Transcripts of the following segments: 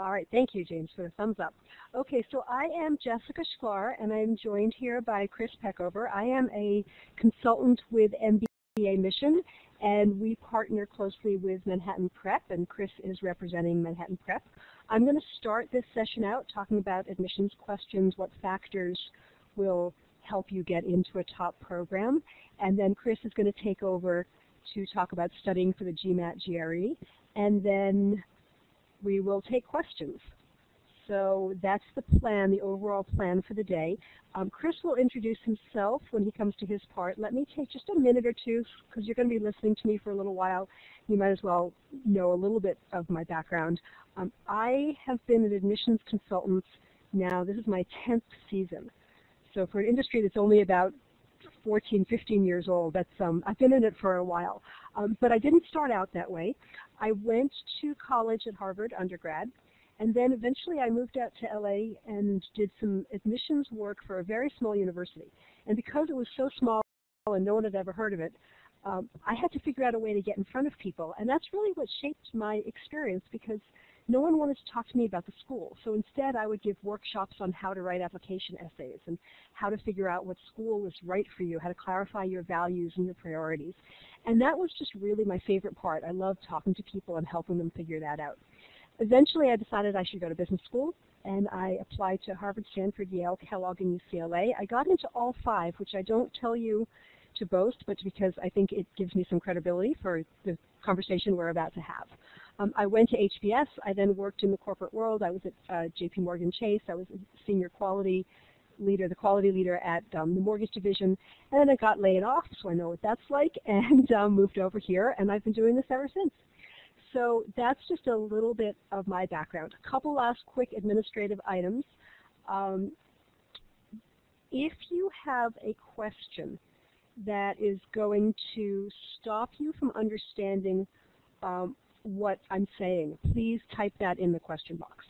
All right, thank you, James, for the thumbs up. Okay, so I am Jessica Shklar, and I'm joined here by Chris Peckover. I am a consultant with mbaMission, and we partner closely with Manhattan Prep, and Chris is representing Manhattan Prep. I'm going to start this session out talking about admissions questions, what factors will help you get into a top program, and then Chris is going to take over to talk about studying for the GMAT GRE, and then we will take questions. So that's the plan, the overall plan for the day. Um, Chris will introduce himself when he comes to his part. Let me take just a minute or two because you're going to be listening to me for a little while. You might as well know a little bit of my background. Um, I have been an admissions consultant now, this is my 10th season. So for an industry that's only about 14, 15 years old. That's um, I've been in it for a while. Um, but I didn't start out that way. I went to college at Harvard undergrad, and then eventually I moved out to LA and did some admissions work for a very small university. And because it was so small and no one had ever heard of it, um, I had to figure out a way to get in front of people. And that's really what shaped my experience because no one wanted to talk to me about the school. So instead I would give workshops on how to write application essays and how to figure out what school was right for you, how to clarify your values and your priorities. And that was just really my favorite part. I loved talking to people and helping them figure that out. Eventually I decided I should go to business school and I applied to Harvard, Stanford, Yale, Kellogg, and UCLA. I got into all five, which I don't tell you to boast, but because I think it gives me some credibility for the conversation we're about to have. Um, I went to HBS. I then worked in the corporate world. I was at uh, JP Morgan Chase. I was a senior quality leader, the quality leader at um, the mortgage division. And then I got laid off, so I know what that's like, and um, moved over here, and I've been doing this ever since. So that's just a little bit of my background. A couple last quick administrative items. Um, if you have a question that is going to stop you from understanding um, what I'm saying, please type that in the question box.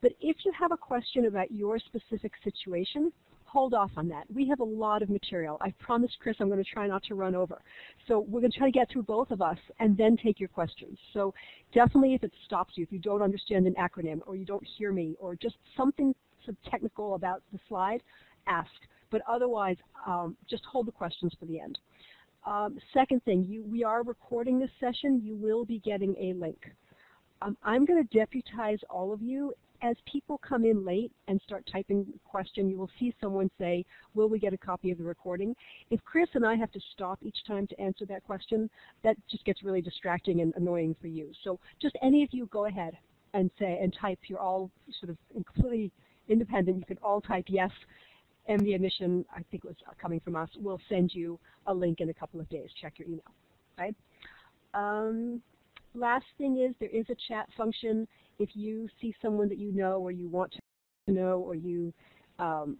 But if you have a question about your specific situation, hold off on that. We have a lot of material. I promised Chris I'm going to try not to run over. So we're going to try to get through both of us and then take your questions. So definitely if it stops you, if you don't understand an acronym or you don't hear me or just something technical about the slide, ask. But otherwise, um, just hold the questions for the end. Um, second thing, you, we are recording this session. You will be getting a link. Um, I'm going to deputize all of you. As people come in late and start typing a question, you will see someone say, will we get a copy of the recording? If Chris and I have to stop each time to answer that question, that just gets really distracting and annoying for you. So just any of you go ahead and say and type. You're all sort of completely independent. You can all type yes mbaMission, I think was coming from us, will send you a link in a couple of days. Check your email. Right? Um, last thing is there is a chat function. If you see someone that you know or you want to know or you um,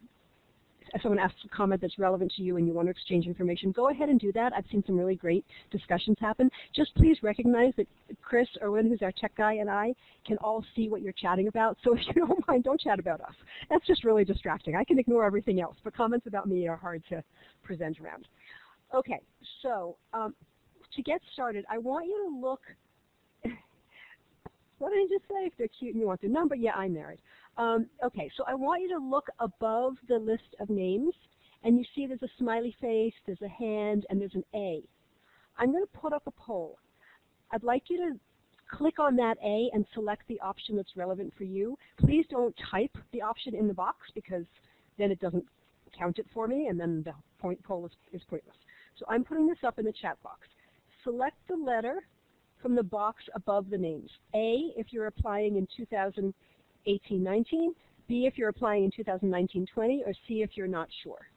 if someone asks a comment that's relevant to you and you want to exchange information, go ahead and do that. I've seen some really great discussions happen. Just please recognize that Chris Irwin, who's our tech guy, and I can all see what you're chatting about. So if you don't mind, don't chat about us. That's just really distracting. I can ignore everything else, but comments about me are hard to present around. Okay, so um, to get started, I want you to look what did I just say? If they're cute and you want their number, yeah, I'm married. Um, okay, so I want you to look above the list of names, and you see there's a smiley face, there's a hand, and there's an A. I'm going to put up a poll. I'd like you to click on that A and select the option that's relevant for you. Please don't type the option in the box because then it doesn't count it for me, and then the point poll is, is pointless. So I'm putting this up in the chat box. Select the letter from the box above the names. A if you're applying in 2000 18-19, B if you're applying in 2019-20, or C if you're not sure.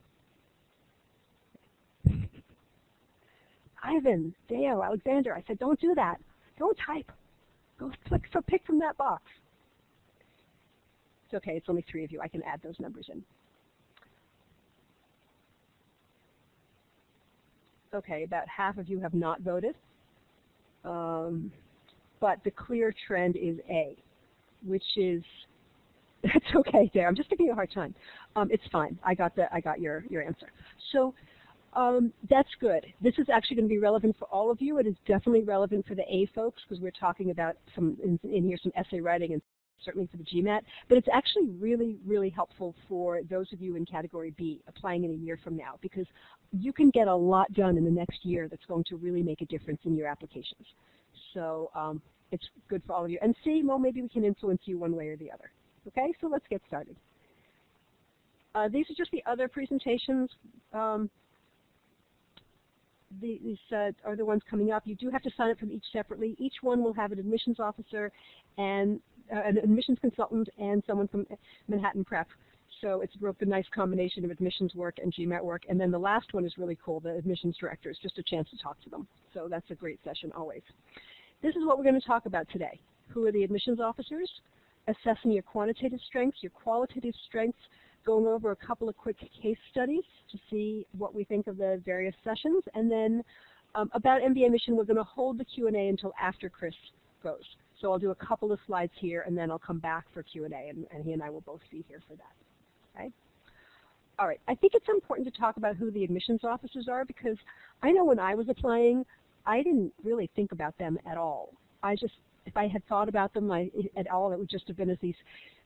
Ivan, Dale, Alexander, I said don't do that. Don't type. Go click so pick from that box. It's okay, it's only three of you. I can add those numbers in. Okay, about half of you have not voted. Um, but the clear trend is A which is that's okay there. I'm just giving you a hard time. Um, it's fine. I got the I got your your answer. So um, that's good. This is actually going to be relevant for all of you. It is definitely relevant for the A folks because we're talking about some in, in here some essay writing and certainly for the GMAT, but it's actually really, really helpful for those of you in Category B applying in a year from now because you can get a lot done in the next year that's going to really make a difference in your applications. So um, it's good for all of you. And see, well, maybe we can influence you one way or the other. Okay, so let's get started. Uh, these are just the other presentations. Um, these uh, are the ones coming up. You do have to sign up for each separately. Each one will have an admissions officer and uh, an admissions consultant and someone from Manhattan Prep. So it's a nice combination of admissions work and GMAT work. And then the last one is really cool, the admissions director. It's just a chance to talk to them. So that's a great session always. This is what we're going to talk about today. Who are the admissions officers? Assessing your quantitative strengths, your qualitative strengths, going over a couple of quick case studies to see what we think of the various sessions, and then um, about mbaMission, we're going to hold the Q&A until after Chris goes. So I'll do a couple of slides here, and then I'll come back for Q&A, and, and he and I will both be here for that. Okay? All right, I think it's important to talk about who the admissions officers are because I know when I was applying, I didn't really think about them at all. I just, if I had thought about them I, at all, it would just have been as these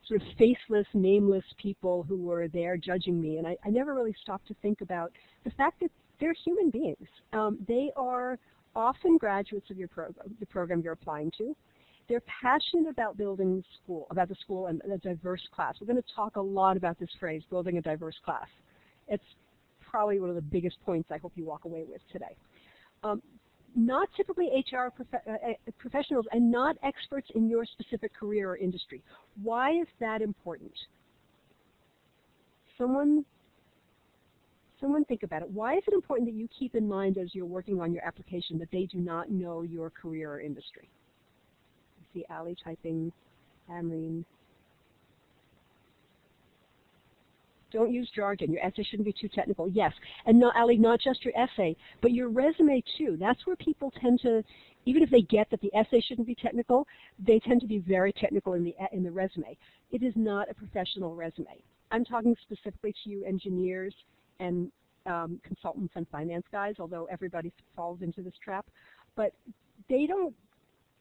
sort of faceless, nameless people who were there judging me. And I, I never really stopped to think about the fact that they're human beings. Um, they are often graduates of your program, the program you're applying to. They're passionate about building school, about the school and a diverse class. We're going to talk a lot about this phrase, building a diverse class. It's probably one of the biggest points I hope you walk away with today. Um, not typically HR prof uh, uh, professionals and not experts in your specific career or industry. Why is that important? Someone, someone think about it. Why is it important that you keep in mind as you're working on your application that they do not know your career or industry? see Ali typing Amreen. Don't use jargon. Your essay shouldn't be too technical. Yes, and not Ali, not just your essay, but your resume too. That's where people tend to, even if they get that the essay shouldn't be technical, they tend to be very technical in the in the resume. It is not a professional resume. I'm talking specifically to you engineers and um, consultants and finance guys, although everybody falls into this trap. But they don't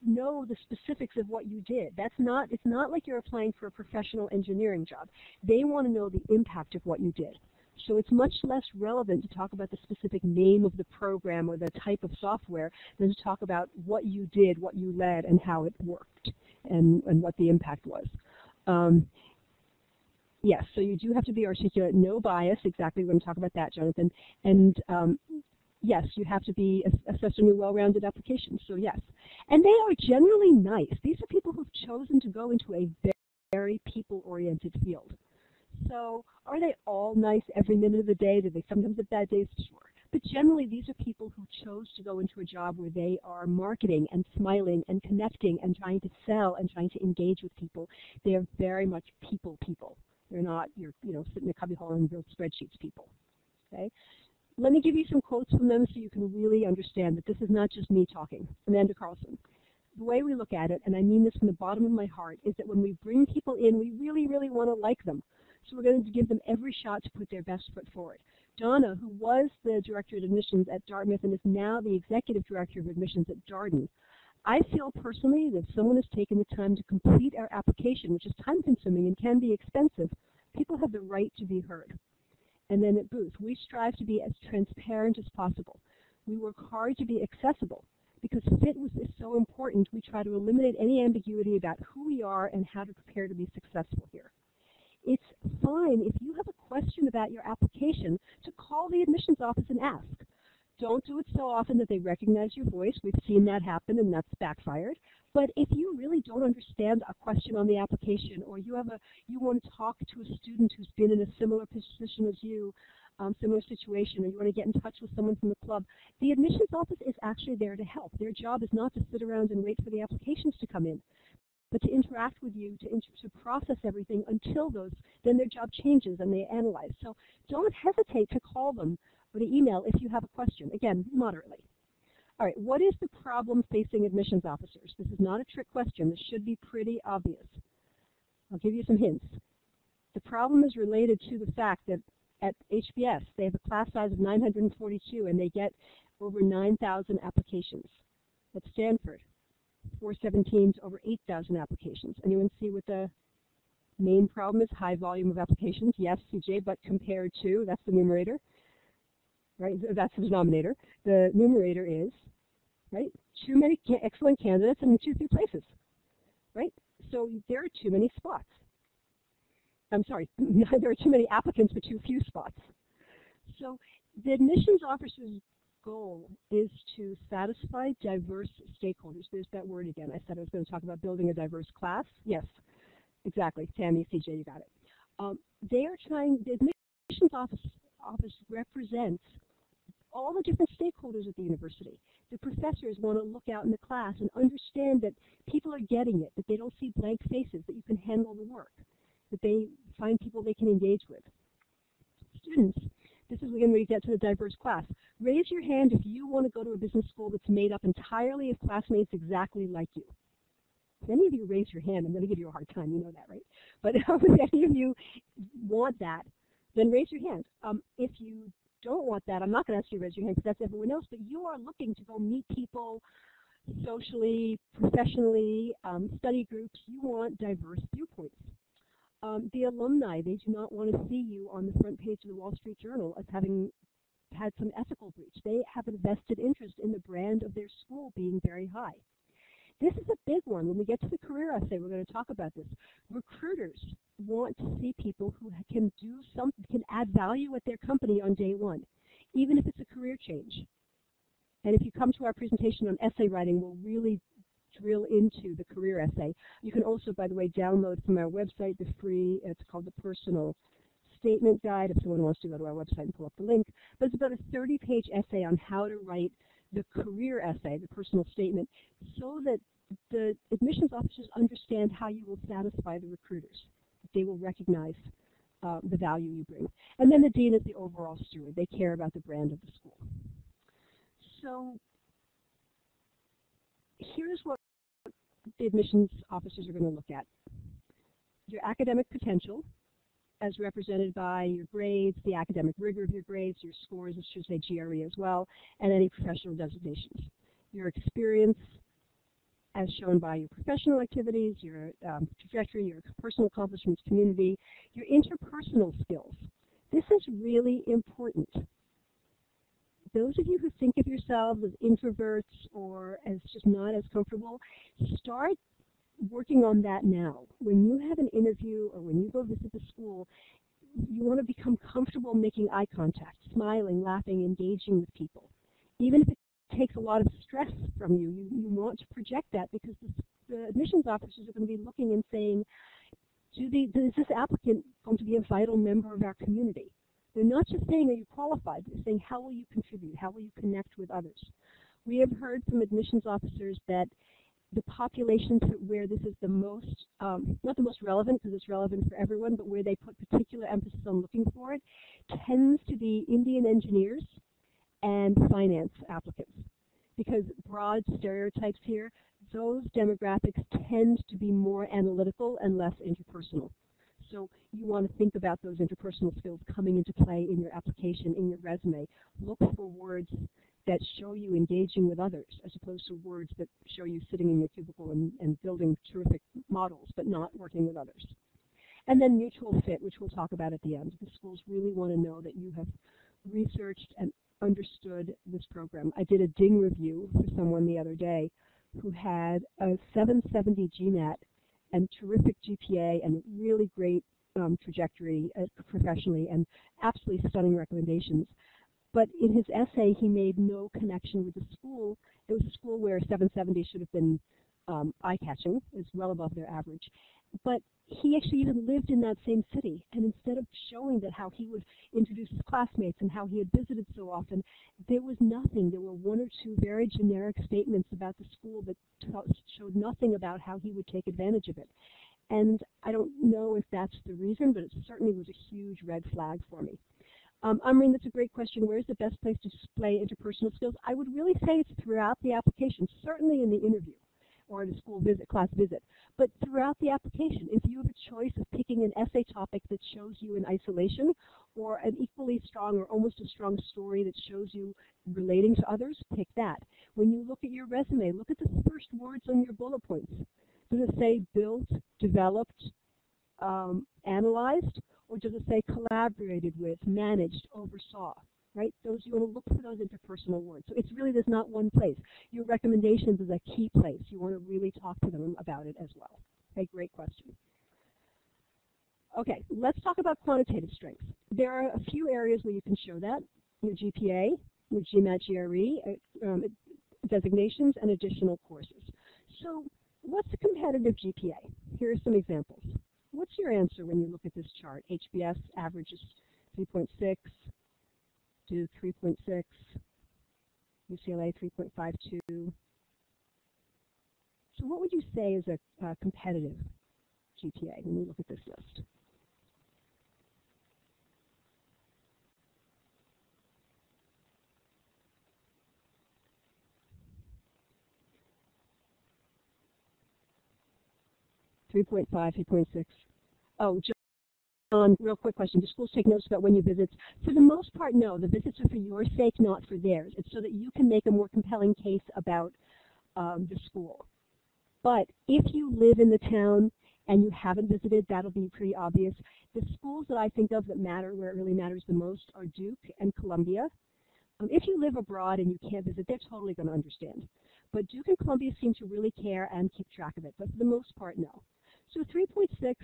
know the specifics of what you did. That's not, it's not like you're applying for a professional engineering job. They want to know the impact of what you did. So it's much less relevant to talk about the specific name of the program or the type of software than to talk about what you did, what you led, and how it worked, and, and what the impact was. Um, yes, so you do have to be articulate, no bias, exactly, we're going to talk about that, Jonathan, and um, yes, you have to be assessed on your well-rounded application, so yes. And they are generally nice. These are people who've chosen to go into a very people-oriented field. So are they all nice every minute of the day? Do they sometimes have bad days? Sure. But generally, these are people who chose to go into a job where they are marketing and smiling and connecting and trying to sell and trying to engage with people. They are very much people people. They're not your, you know, sit in a cubbyhole and build spreadsheets people. Okay? Let me give you some quotes from them so you can really understand that this is not just me talking. Amanda Carlson. The way we look at it, and I mean this from the bottom of my heart, is that when we bring people in, we really, really want to like them. So we're going to give them every shot to put their best foot forward. Dawna, who was the director of admissions at Dartmouth and is now the executive director of admissions at Darden, I feel personally that if someone has taken the time to complete our application, which is time consuming and can be expensive, people have the right to be heard. And then at Booth, we strive to be as transparent as possible. We work hard to be accessible. Because fit is so important, we try to eliminate any ambiguity about who we are and how to prepare to be successful here. It's fine if you have a question about your application to call the admissions office and ask. Don't do it so often that they recognize your voice. We've seen that happen and that's backfired. But if you really don't understand a question on the application or you have a you want to talk to a student who's been in a similar position as you, um, similar situation, or you want to get in touch with someone from the club, the admissions office is actually there to help. Their job is not to sit around and wait for the applications to come in, but to interact with you, to, to process everything until those, then their job changes and they analyze. So don't hesitate to call them or to email if you have a question, again, moderately. All right, what is the problem facing admissions officers? This is not a trick question. This should be pretty obvious. I'll give you some hints. The problem is related to the fact that at HBS, they have a class size of 942 and they get over 9,000 applications. At Stanford, 417 to over 8,000 applications. Anyone see what the main problem is? High volume of applications, yes, CJ, but compared to, that's the numerator, right? That's the denominator. The numerator is, right, too many ca excellent candidates and too few places, right? So there are too many spots. I'm sorry, there are too many applicants but too few spots. So the admissions officer's goal is to satisfy diverse stakeholders. There's that word again. I said I was going to talk about building a diverse class. Yes, exactly. Tammy, CJ, you got it. Um, they are trying, the admissions office, office represents all the different stakeholders at the university. The professors want to look out in the class and understand that people are getting it, that they don't see blank faces, that you can handle the work, that they find people they can engage with. Students, this is when we get to the diverse class. Raise your hand if you want to go to a business school that's made up entirely of classmates exactly like you. If any of you raise your hand, I'm going to give you a hard time. You know that, right? But if any of you want that, then raise your hand. Um, if you don't want that, I'm not going to ask you to raise your hand because that's everyone else, but you are looking to go meet people socially, professionally, um, study groups. You want diverse viewpoints. Um, the alumni, they do not want to see you on the front page of the Wall Street Journal as having had some ethical breach. They have a vested interest in the brand of their school being very high. This is a big one. When we get to the career essay, we're going to talk about this. Recruiters want to see people who can do something, can add value at their company on day one, even if it's a career change. And if you come to our presentation on essay writing, we'll really drill into the career essay. You can also, by the way, download from our website the free, it's called the Personal Statement Guide if someone wants to go to our website and pull up the link. But it's about a 30-page essay on how to write the career essay, the personal statement, so that the admissions officers understand how you will satisfy the recruiters. They will recognize uh, the value you bring. And then the dean is the overall steward. They care about the brand of the school. So here's what the admissions officers are going to look at. Your academic potential, as represented by your grades, the academic rigor of your grades, your scores, I should say GRE as well, and any professional designations. Your experience, as shown by your professional activities, your um, trajectory, your personal accomplishments, community, your interpersonal skills. This is really important. Those of you who think of yourselves as introverts or as just not as comfortable, start working on that now. When you have an interview or when you go visit the school, you want to become comfortable making eye contact, smiling, laughing, engaging with people. Even if it takes a lot of stress from you, you, you want to project that because the, the admissions officers are going to be looking and saying, do is this applicant going to be a vital member of our community? They're not just saying, are you qualified? They're saying, how will you contribute? How will you connect with others? We have heard from admissions officers that the populations where this is the most, um, not the most relevant because it's relevant for everyone, but where they put particular emphasis on looking for it, tends to be Indian engineers and finance applicants. Because broad stereotypes here, those demographics tend to be more analytical and less interpersonal. So you want to think about those interpersonal skills coming into play in your application, in your resume. Look for words that show you engaging with others as opposed to words that show you sitting in your cubicle and, and building terrific models but not working with others. And then mutual fit, which we'll talk about at the end. The schools really want to know that you have researched and understood this program. I did a DING review for someone the other day who had a 770 GMAT and terrific GPA and really great um, trajectory uh, professionally and absolutely stunning recommendations. But in his essay, he made no connection with the school. It was a school where 770 should have been um, eye-catching, is well above their average. But he actually even lived in that same city. And instead of showing that how he would introduce his classmates and how he had visited so often, there was nothing. There were one or two very generic statements about the school that showed nothing about how he would take advantage of it. And I don't know if that's the reason, but it certainly was a huge red flag for me. Um, that's a great question. Where's the best place to display interpersonal skills? I would really say it's throughout the application, certainly in the interview or in a school visit, class visit. But throughout the application, if you have a choice of picking an essay topic that shows you in isolation or an equally strong or almost a strong story that shows you relating to others, pick that. When you look at your resume, look at the first words on your bullet points. Does it say built, developed, um, analyzed, or does it say collaborated with, managed, oversaw? Right? Those you want to look for those interpersonal words. So it's really there's not one place. Your recommendations is a key place. You want to really talk to them about it as well. Okay, great question. Okay, let's talk about quantitative strengths. There are a few areas where you can show that. Your GPA, your GMAT GRE, uh, um, designations, and additional courses. So what's a competitive GPA? Here are some examples. What's your answer when you look at this chart? HBS averages 3.6, Duke 3.6, UCLA 3.52. So what would you say is a competitive GPA when you look at this list? 3.5, 3.6. Oh, John, real quick question. Do schools take notes about when you visit? For the most part, no. The visits are for your sake, not for theirs. It's so that you can make a more compelling case about um, the school. But if you live in the town and you haven't visited, that'll be pretty obvious. The schools that I think of that matter, where it really matters the most, are Duke and Columbia. Um, if you live abroad and you can't visit, they're totally going to understand. But Duke and Columbia seem to really care and keep track of it. But for the most part, no. So 3.6,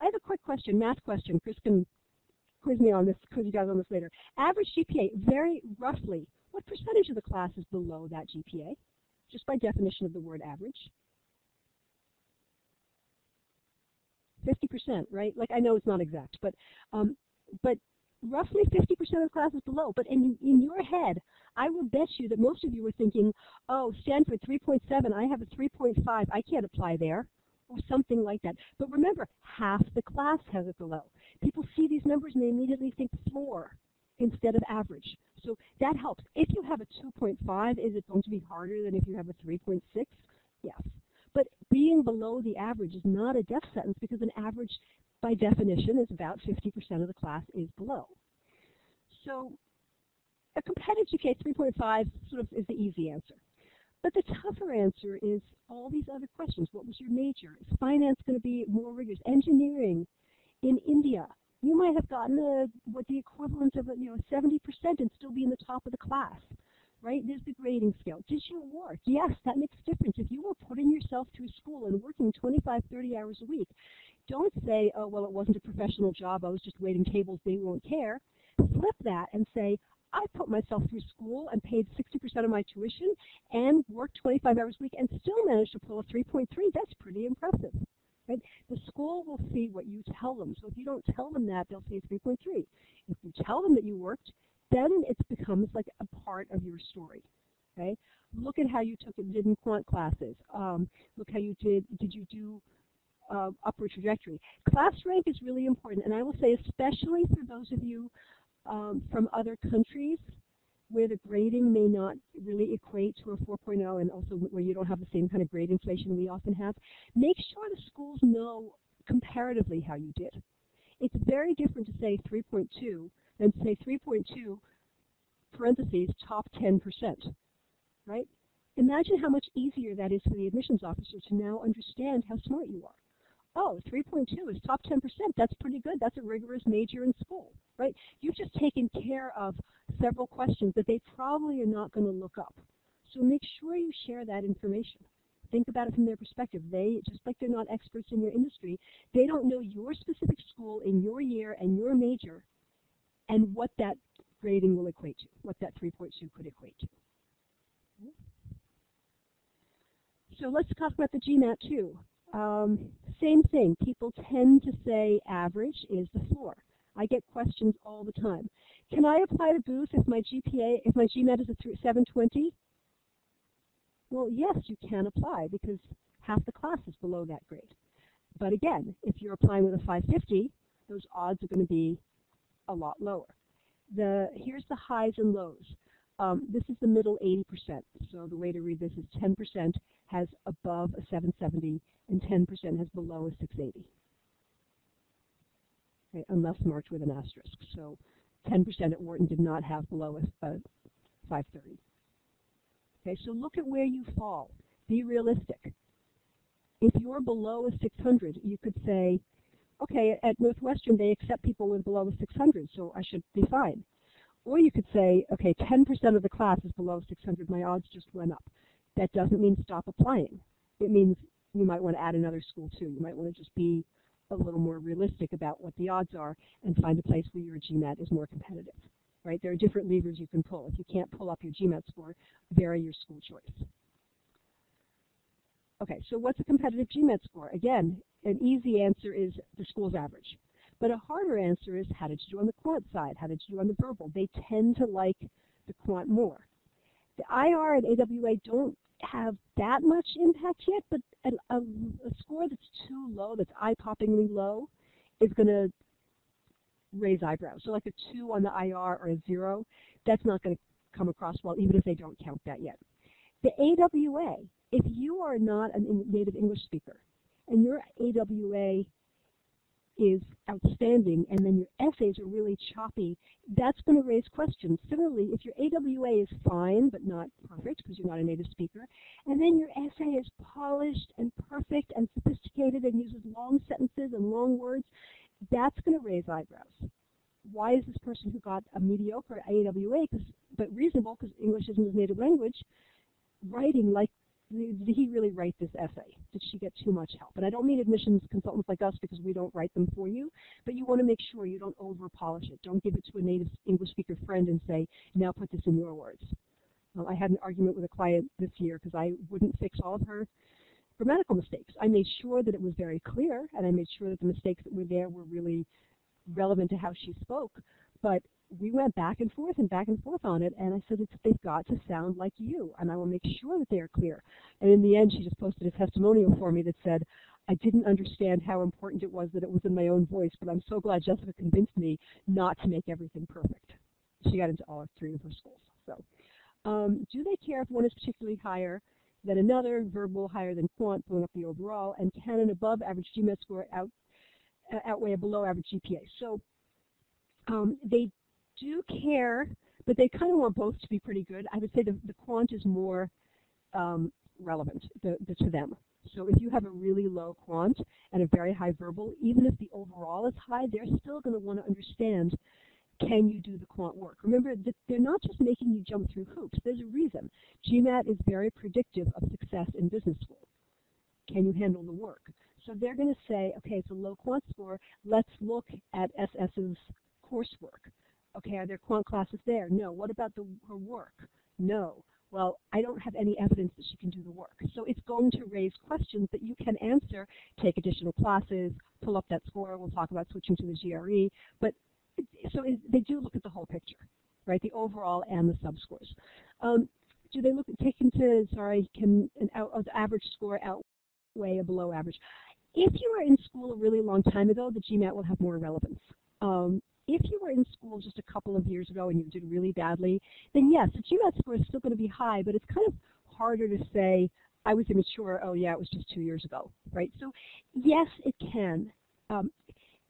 I have a quick question, math question. Chris can quiz me on this, quiz you guys on this later. Average GPA, very roughly, what percentage of the class is below that GPA? Just by definition of the word average. 50%, right? Like I know it's not exact, but um, but roughly 50% of the class is below. But in, in your head, I will bet you that most of you were thinking, oh, Stanford 3.7, I have a 3.5, I can't apply there or something like that. But remember, half the class has it below. People see these numbers and they immediately think floor instead of average. So that helps. If you have a 2.5, is it going to be harder than if you have a 3.6? Yes. But being below the average is not a death sentence because an average, by definition, is about 50% of the class is below. So a competitive GPA 3.5 sort of is the easy answer. But the tougher answer is all these other questions. What was your major? Is finance going to be more rigorous? Engineering in India. You might have gotten a, what the equivalent of a, you know 70% and still be in the top of the class. Right? There's the grading scale. Did you work? Yes, that makes a difference. If you were putting yourself through school and working 25, 30 hours a week, don't say, oh, well, it wasn't a professional job. I was just waiting tables. They won't care. Flip that and say, I put myself through school and paid 60% of my tuition and worked 25 hours a week and still managed to pull a 3.3. That's pretty impressive. Right? The school will see what you tell them. So if you don't tell them that, they'll say 3.3. If you tell them that you worked, then it becomes like a part of your story. Okay? Look at how you took it, did in quant classes. Um, look how you did, did you do uh, upward trajectory. Class rank is really important, and I will say especially for those of you um, from other countries where the grading may not really equate to a 4.0 and also where you don't have the same kind of grade inflation we often have, make sure the schools know comparatively how you did. It's very different to say 3.2 than to say 3.2 parentheses top 10%, right? Imagine how much easier that is for the admissions officer to now understand how smart you are oh, 3.2 is top 10%. That's pretty good. That's a rigorous major in school, right? You've just taken care of several questions that they probably are not going to look up. So make sure you share that information. Think about it from their perspective. They, just like they're not experts in your industry, they don't know your specific school in your year and your major and what that grading will equate to, what that 3.2 could equate to. So let's talk about the GMAT too. Um, same thing. People tend to say average is the floor. I get questions all the time. Can I apply to Booth if my GPA, if my GMAT is a 720? Well, yes, you can apply because half the class is below that grade. But again, if you're applying with a 550, those odds are going to be a lot lower. The, here's the highs and lows. Um, this is the middle 80%. So the way to read this is 10% has above a 770 and 10% has below a 680. okay, unless marked with an asterisk. So 10% at Wharton did not have below a, a 530. Okay, so look at where you fall. Be realistic. If you're below a 600, you could say, okay, at Northwestern they accept people with below a 600, so I should be fine. Or you could say, okay, 10% of the class is below 600, my odds just went up. That doesn't mean stop applying. It means you might want to add another school too. You might want to just be a little more realistic about what the odds are and find a place where your GMAT is more competitive. Right? There are different levers you can pull. If you can't pull up your GMAT score, vary your school choice. Okay, so what's a competitive GMAT score? Again, an easy answer is the school's average. But a harder answer is how did you do on the quant side? How did you do on the verbal? They tend to like the quant more. The IR and AWA don't have that much impact yet, but a, a, a score that's too low, that's eye-poppingly low, is going to raise eyebrows. So like a 2 on the IR or a 0, that's not going to come across well, even if they don't count that yet. The AWA, if you are not a native English speaker, and your AWA is outstanding and then your essays are really choppy, that's going to raise questions. Similarly, if your AWA is fine but not perfect because you're not a native speaker, and then your essay is polished and perfect and sophisticated and uses long sentences and long words, that's going to raise eyebrows. Why is this person who got a mediocre AWA, but reasonable because English isn't his native language, writing like did he really write this essay? Did she get too much help? And I don't mean admissions consultants like us because we don't write them for you, but you want to make sure you don't over polish it. Don't give it to a native English speaker friend and say, now put this in your words. Well, I had an argument with a client this year because I wouldn't fix all of her grammatical mistakes. I made sure that it was very clear and I made sure that the mistakes that were there were really relevant to how she spoke, but we went back and forth and back and forth on it, and I said, it's, they've got to sound like you, and I will make sure that they are clear. And in the end, she just posted a testimonial for me that said, I didn't understand how important it was that it was in my own voice, but I'm so glad Jessica convinced me not to make everything perfect. She got into all three of her schools. So, um, do they care if one is particularly higher than another, verbal higher than quant, pulling up the overall, and can an above average GMAT score out, uh, outweigh a below average GPA? So um, they do care, but they kind of want both to be pretty good. I would say the, the quant is more um, relevant the, the, to them. So if you have a really low quant and a very high verbal, even if the overall is high, they're still going to want to understand can you do the quant work? Remember that they're not just making you jump through hoops. There's a reason. GMAT is very predictive of success in business school. Can you handle the work? So they're going to say, okay, it's a low quant score. Let's look at SS's coursework. Okay, are there quant classes there? No. What about the, her work? No. Well, I don't have any evidence that she can do the work. So it's going to raise questions that you can answer, take additional classes, pull up that score. We'll talk about switching to the GRE. But so it, they do look at the whole picture, right? The overall and the subscores. Um, do they look at take into sorry can an out, uh, the average score outweigh a below average? If you were in school a really long time ago, the GMAT will have more relevance. Um, if you were in school just a couple of years ago and you did really badly, then yes, the GMAT score is still going to be high, but it's kind of harder to say, I was immature, oh yeah, it was just two years ago, right? So yes, it can. Um,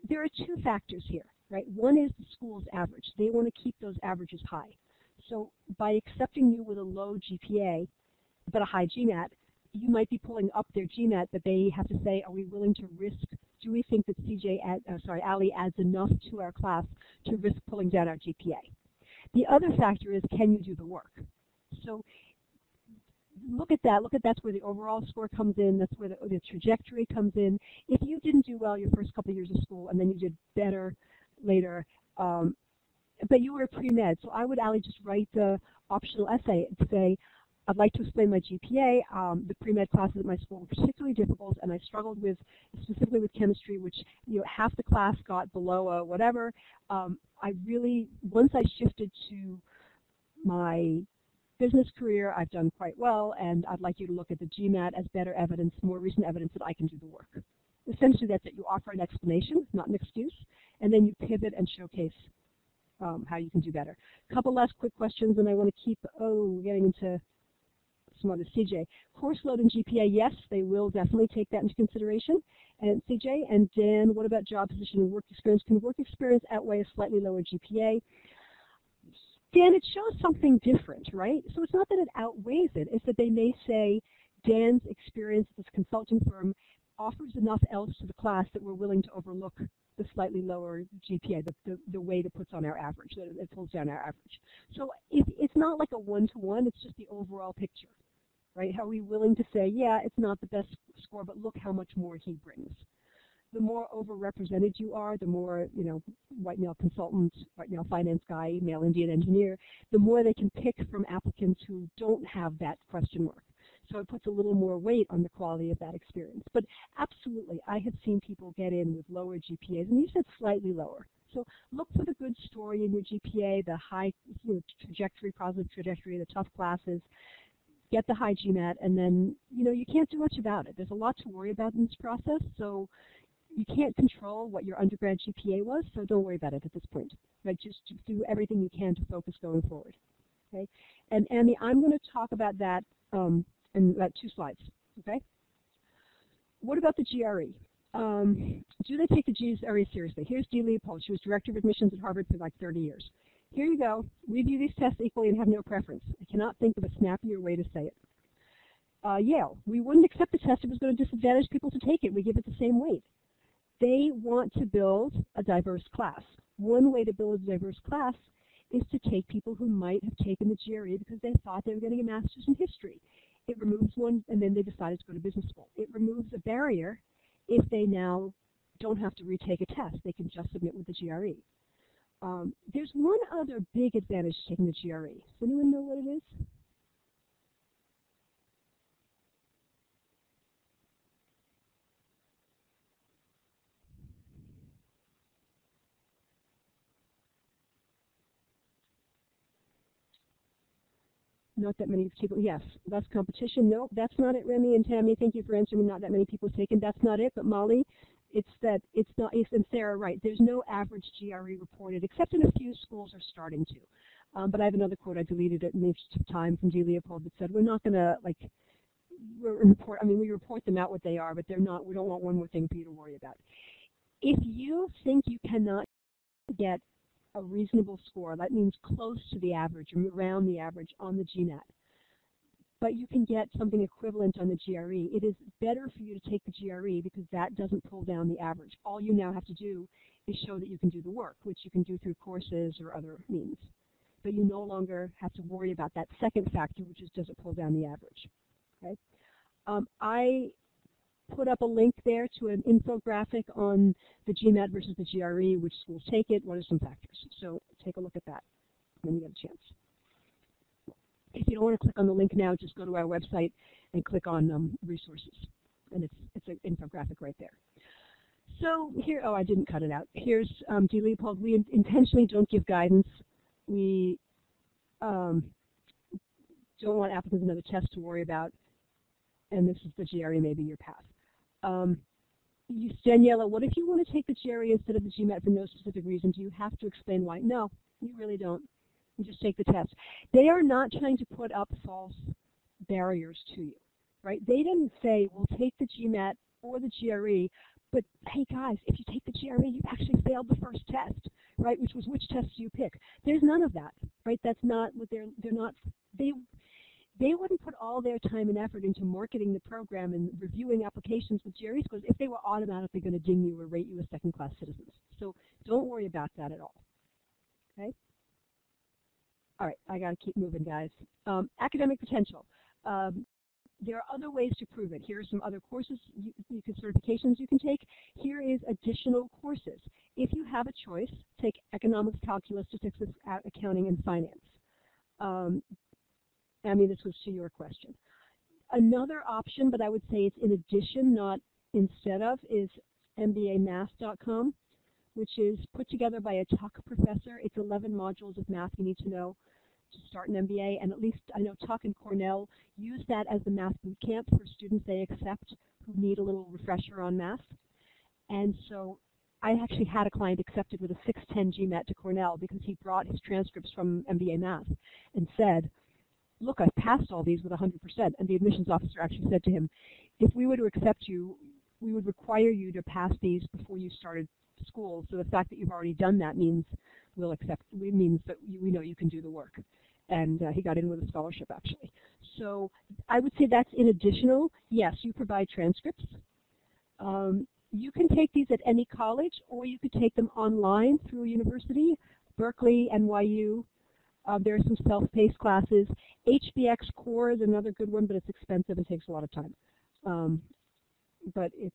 there are two factors here, right? One is the school's average. They want to keep those averages high. So by accepting you with a low GPA, but a high GMAT, you might be pulling up their GMAT, but they have to say, are we willing to risk, do we think that CJ, add, uh, sorry, Ali adds enough to our class to risk pulling down our GPA? The other factor is, can you do the work? So look at that. Look at that's where the overall score comes in. That's where the, the trajectory comes in. If you didn't do well your first couple of years of school and then you did better later, um, but you were pre-med, so I would, Ali, just write the optional essay and say, I'd like to explain my GPA. Um, the pre-med classes at my school were particularly difficult, and I struggled with, specifically with chemistry, which you know half the class got below a whatever. Um, I really, once I shifted to my business career, I've done quite well, and I'd like you to look at the GMAT as better evidence, more recent evidence that I can do the work. Essentially, that's it. You offer an explanation, not an excuse, and then you pivot and showcase um, how you can do better. A couple last quick questions, and I want to keep, oh, getting into smart as CJ. Course load and GPA, yes, they will definitely take that into consideration. And CJ and Dan, what about job position and work experience? Can work experience outweigh a slightly lower GPA? Dan, it shows something different, right? So it's not that it outweighs it, it's that they may say Dan's experience at this consulting firm offers enough else to the class that we're willing to overlook the slightly lower GPA, the, the, the it puts on our average, that it pulls down our average. So it, it's not like a one-to-one, -one, it's just the overall picture, right? How are we willing to say, yeah, it's not the best score, but look how much more he brings. The more overrepresented you are, the more, you know, white male consultant, white male finance guy, male Indian engineer, the more they can pick from applicants who don't have that question mark. So it puts a little more weight on the quality of that experience. But absolutely, I have seen people get in with lower GPAs, and you said slightly lower. So look for the good story in your GPA, the high you know, trajectory, positive trajectory, the tough classes. Get the high GMAT, and then you know you can't do much about it. There's a lot to worry about in this process, so you can't control what your undergrad GPA was, so don't worry about it at this point. Right? Just do everything you can to focus going forward. Okay? And Amy, I'm going to talk about that um, in about two slides. Okay. What about the GRE? Um, do they take the GRE seriously? Here's Dee Leopold. She was director of admissions at Harvard for like 30 years. Here you go. We view these tests equally and have no preference. I cannot think of a snappier way to say it. Uh, Yale. We wouldn't accept the test if it was going to disadvantage people to take it. We give it the same weight. They want to build a diverse class. One way to build a diverse class is to take people who might have taken the GRE because they thought they were getting a master's in history. It removes one, and then they decided to go to business school. It removes a barrier if they now don't have to retake a test. They can just submit with the GRE. Um, there's one other big advantage to taking the GRE. Does anyone know what it is? not that many people, yes, less competition. No, that's not it, Remy and Tammy. Thank you for answering. Not that many people taken. That's not it. But Molly, it's that it's not. And Sarah, right? There's no average GRE reported, except in a few schools are starting to. Um, but I have another quote. I deleted it in the of time from Dee Leopold that said, "We're not going to like report. I mean, we report them out what they are, but they're not. We don't want one more thing for you to worry about. If you think you cannot get a reasonable score. That means close to the average, or around the average on the GMAT. But you can get something equivalent on the GRE. It is better for you to take the GRE because that doesn't pull down the average. All you now have to do is show that you can do the work, which you can do through courses or other means. But you no longer have to worry about that second factor, which is does it pull down the average. Okay? Um, I put up a link there to an infographic on the GMAT versus the GRE, which schools take it, what are some factors. So take a look at that when you get a chance. If you don't want to click on the link now, just go to our website and click on um, resources. And it's, it's an infographic right there. So here, oh, I didn't cut it out. Here's um, Dee Leopold. We intentionally don't give guidance. We um, don't want applicants another test to worry about. And this is the GRE, maybe your path. Um, you, Daniela, what if you want to take the GRE instead of the GMAT for no specific reason? Do you have to explain why? No, you really don't. You just take the test. They are not trying to put up false barriers to you, right? They didn't say, well, take the GMAT or the GRE, but hey guys, if you take the GRE, you actually failed the first test, right? Which was which test do you pick? There's none of that, right? That's not what they're they're not they they wouldn't put all their time and effort into marketing the program and reviewing applications with GRE schools if they were automatically going to ding you or rate you as second-class citizens. So don't worry about that at all. Okay? All right, I got to keep moving, guys. Um, academic potential. Um, there are other ways to prove it. Here are some other courses, you, you can, certifications you can take. Here is additional courses. If you have a choice, take economics, calculus, statistics, accounting, and finance. Um, I mean, this was to your question. Another option, but I would say it's in addition, not instead of, is mbamath.com, which is put together by a Tuck professor. It's 11 modules of math you need to know to start an MBA, and at least I know Tuck and Cornell use that as the math boot camp for students they accept who need a little refresher on math. And so I actually had a client accepted with a 610 GMAT to Cornell because he brought his transcripts from MBA math and said, look, I passed all these with 100%. And the admissions officer actually said to him, if we were to accept you, we would require you to pass these before you started school. So the fact that you've already done that means we'll accept, It means that we know you can do the work. And uh, he got in with a scholarship actually. So I would say that's in additional. Yes, you provide transcripts. Um, you can take these at any college or you could take them online through a university, Berkeley, NYU. Uh, there are some self-paced classes. HBX Core is another good one, but it's expensive and takes a lot of time. Um, but it's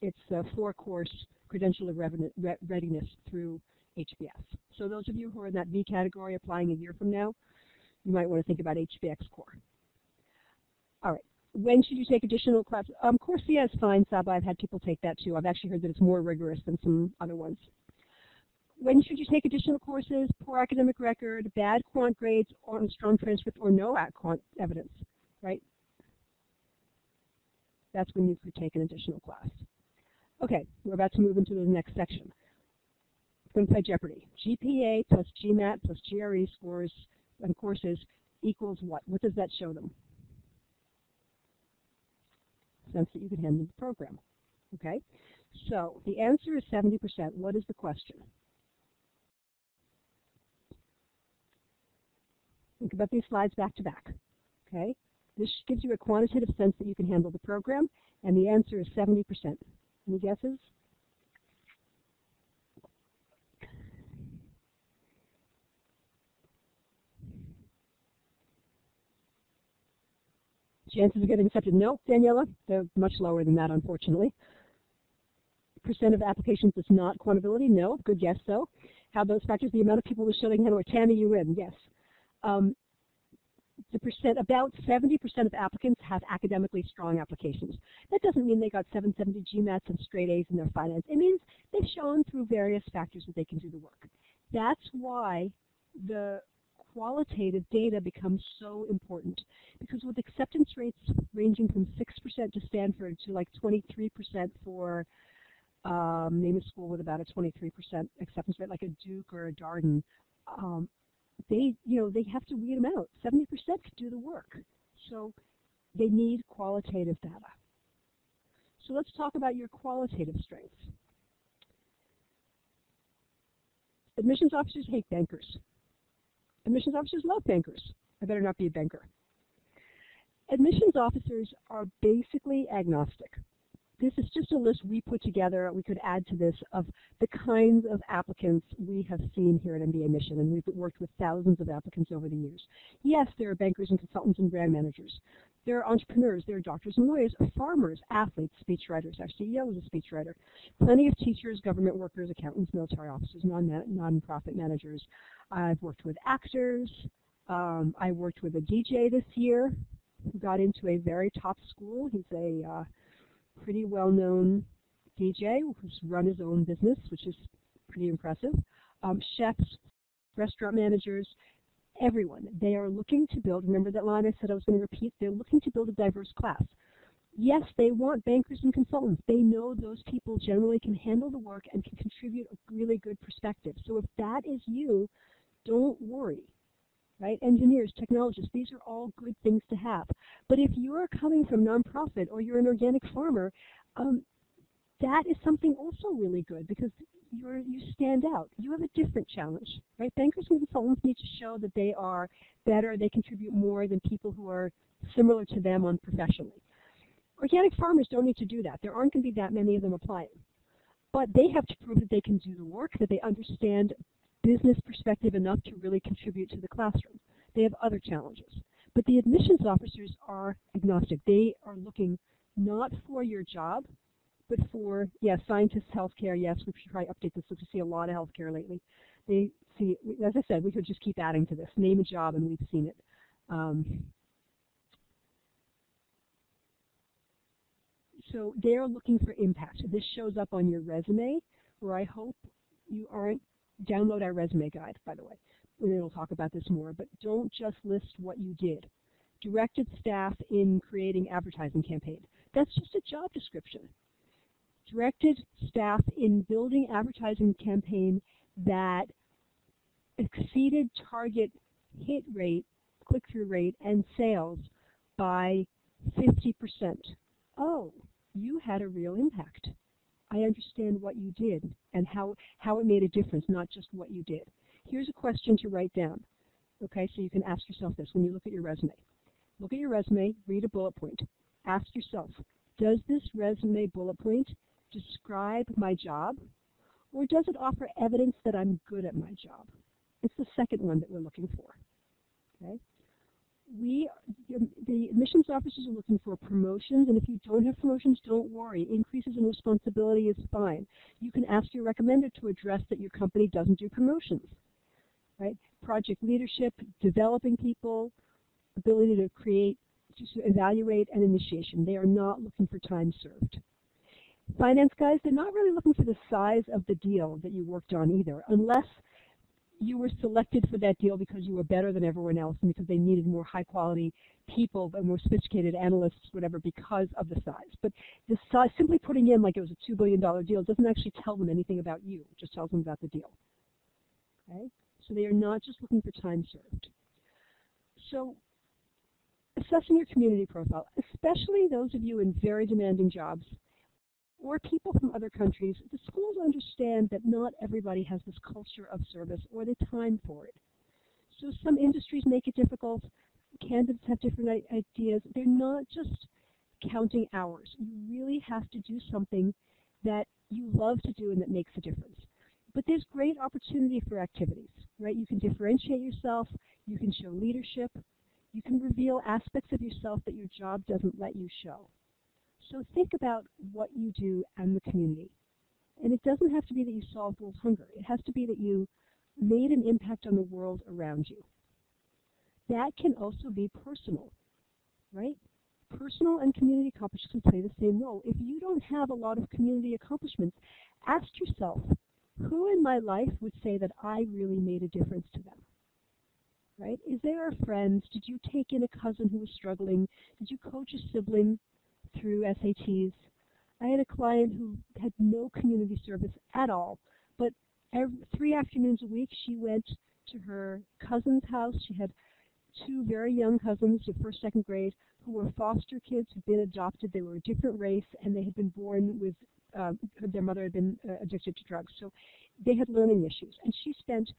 it's a four-course credential of readiness through HBS. So those of you who are in that B category applying a year from now, you might want to think about HBX Core. All right. When should you take additional classes? Um, Coursera is fine, Saba. I've had people take that too. I've actually heard that it's more rigorous than some other ones. When should you take additional courses? Poor academic record, bad quant grades, or strong transcript, or no quant evidence, right? That's when you could take an additional class. Okay, we're about to move into the next section. Going to play Jeopardy. GPA plus GMAT plus GRE scores and courses equals what? What does that show them? Sense that you can handle the program. Okay? So the answer is 70%. What is the question? Think about these slides back to back. Okay? This gives you a quantitative sense that you can handle the program, and the answer is 70%. Any guesses? Chances of getting accepted? No, Daniela. They're much lower than that, unfortunately. Percent of applications is not quantability? No. Good guess, though. How those factors? The amount of people with shutting hand or Tammy, you in? Yes. Um, the percent, about 70% of applicants have academically strong applications. That doesn't mean they got 770 GMATs and straight A's in their finance. It means they've shown through various factors that they can do the work. That's why the qualitative data becomes so important because with acceptance rates ranging from 6% to Stanford to like 23% for um, name a school with about a 23% acceptance rate like a Duke or a Darden, um, they, you know, they have to weed them out. 70% could do the work. So they need qualitative data. So let's talk about your qualitative strengths. Admissions officers hate bankers. Admissions officers love bankers. I better not be a banker. Admissions officers are basically agnostic this is just a list we put together. We could add to this of the kinds of applicants we have seen here at mbaMission, and we've worked with thousands of applicants over the years. Yes, there are bankers and consultants and brand managers. There are entrepreneurs, there are doctors and lawyers, farmers, athletes, speechwriters. Our CEO is a speechwriter. Plenty of teachers, government workers, accountants, military officers, non-profit managers. I've worked with actors. Um, I worked with a DJ this year who got into a very top school. He's a uh, pretty well-known DJ who's run his own business, which is pretty impressive. Um, chefs, restaurant managers, everyone. They are looking to build, remember that line I said I was going to repeat, they're looking to build a diverse class. Yes, they want bankers and consultants. They know those people generally can handle the work and can contribute a really good perspective. So if that is you, don't worry right? Engineers, technologists, these are all good things to have. But if you're coming from nonprofit or you're an organic farmer, um, that is something also really good because you're, you stand out. You have a different challenge, right? Bankers and consultants need to show that they are better, they contribute more than people who are similar to them on professionally. Organic farmers don't need to do that. There aren't going to be that many of them applying. But they have to prove that they can do the work, that they understand business perspective enough to really contribute to the classroom. They have other challenges. But the admissions officers are agnostic. They are looking not for your job, but for, yes, scientists, healthcare, yes, we should probably update this we see a lot of healthcare lately. They see, as I said, we could just keep adding to this. Name a job and we've seen it. Um, so they're looking for impact. This shows up on your resume, where I hope you aren't download our resume guide, by the way. We'll talk about this more, but don't just list what you did. Directed staff in creating advertising campaign. That's just a job description. Directed staff in building advertising campaign that exceeded target hit rate click-through rate and sales by 50%. Oh, you had a real impact. I understand what you did and how, how it made a difference, not just what you did. Here's a question to write down. Okay, so you can ask yourself this when you look at your resume. Look at your resume, read a bullet point. Ask yourself, does this resume bullet point describe my job or does it offer evidence that I'm good at my job? It's the second one that we're looking for. Okay? We, the admissions officers are looking for promotions, and if you don't have promotions, don't worry. Increases in responsibility is fine. You can ask your recommender to address that your company doesn't do promotions. Right? Project leadership, developing people, ability to create, to evaluate, and initiation. They are not looking for time served. Finance guys, they're not really looking for the size of the deal that you worked on either, unless you were selected for that deal because you were better than everyone else and because they needed more high quality people and more sophisticated analysts, whatever, because of the size. But the size, simply putting in like it was a $2 billion deal doesn't actually tell them anything about you. It just tells them about the deal. Okay? So they are not just looking for time served. So assessing your community profile, especially those of you in very demanding jobs, or people from other countries, the schools understand that not everybody has this culture of service or the time for it. So some industries make it difficult. Candidates have different ideas. They're not just counting hours. You really have to do something that you love to do and that makes a difference. But there's great opportunity for activities, right? You can differentiate yourself. You can show leadership. You can reveal aspects of yourself that your job doesn't let you show. So think about what you do and the community. And it doesn't have to be that you solved world hunger. It has to be that you made an impact on the world around you. That can also be personal, right? Personal and community accomplishments can play the same role. If you don't have a lot of community accomplishments, ask yourself, who in my life would say that I really made a difference to them? Right? Is there a friend? Did you take in a cousin who was struggling? Did you coach a sibling? through SATs. I had a client who had no community service at all, but every, three afternoons a week she went to her cousin's house. She had two very young cousins, the first, second grade, who were foster kids who'd been adopted. They were a different race, and they had been born with uh, their mother had been uh, addicted to drugs. So they had learning issues, and she spent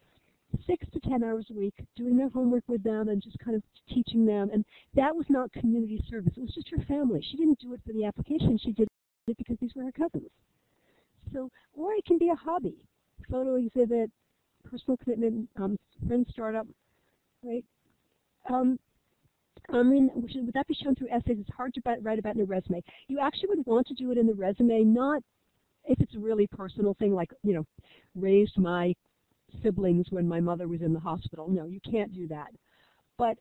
six to ten hours a week doing their homework with them and just kind of teaching them. And that was not community service. It was just her family. She didn't do it for the application. She did it because these were her cousins. So, or it can be a hobby, photo exhibit, personal commitment, um, friend startup, right? Um, I mean, would that be shown through essays? It's hard to write about in a resume. You actually would want to do it in the resume, not if it's a really personal thing like, you know, raised my siblings when my mother was in the hospital. No, you can't do that. But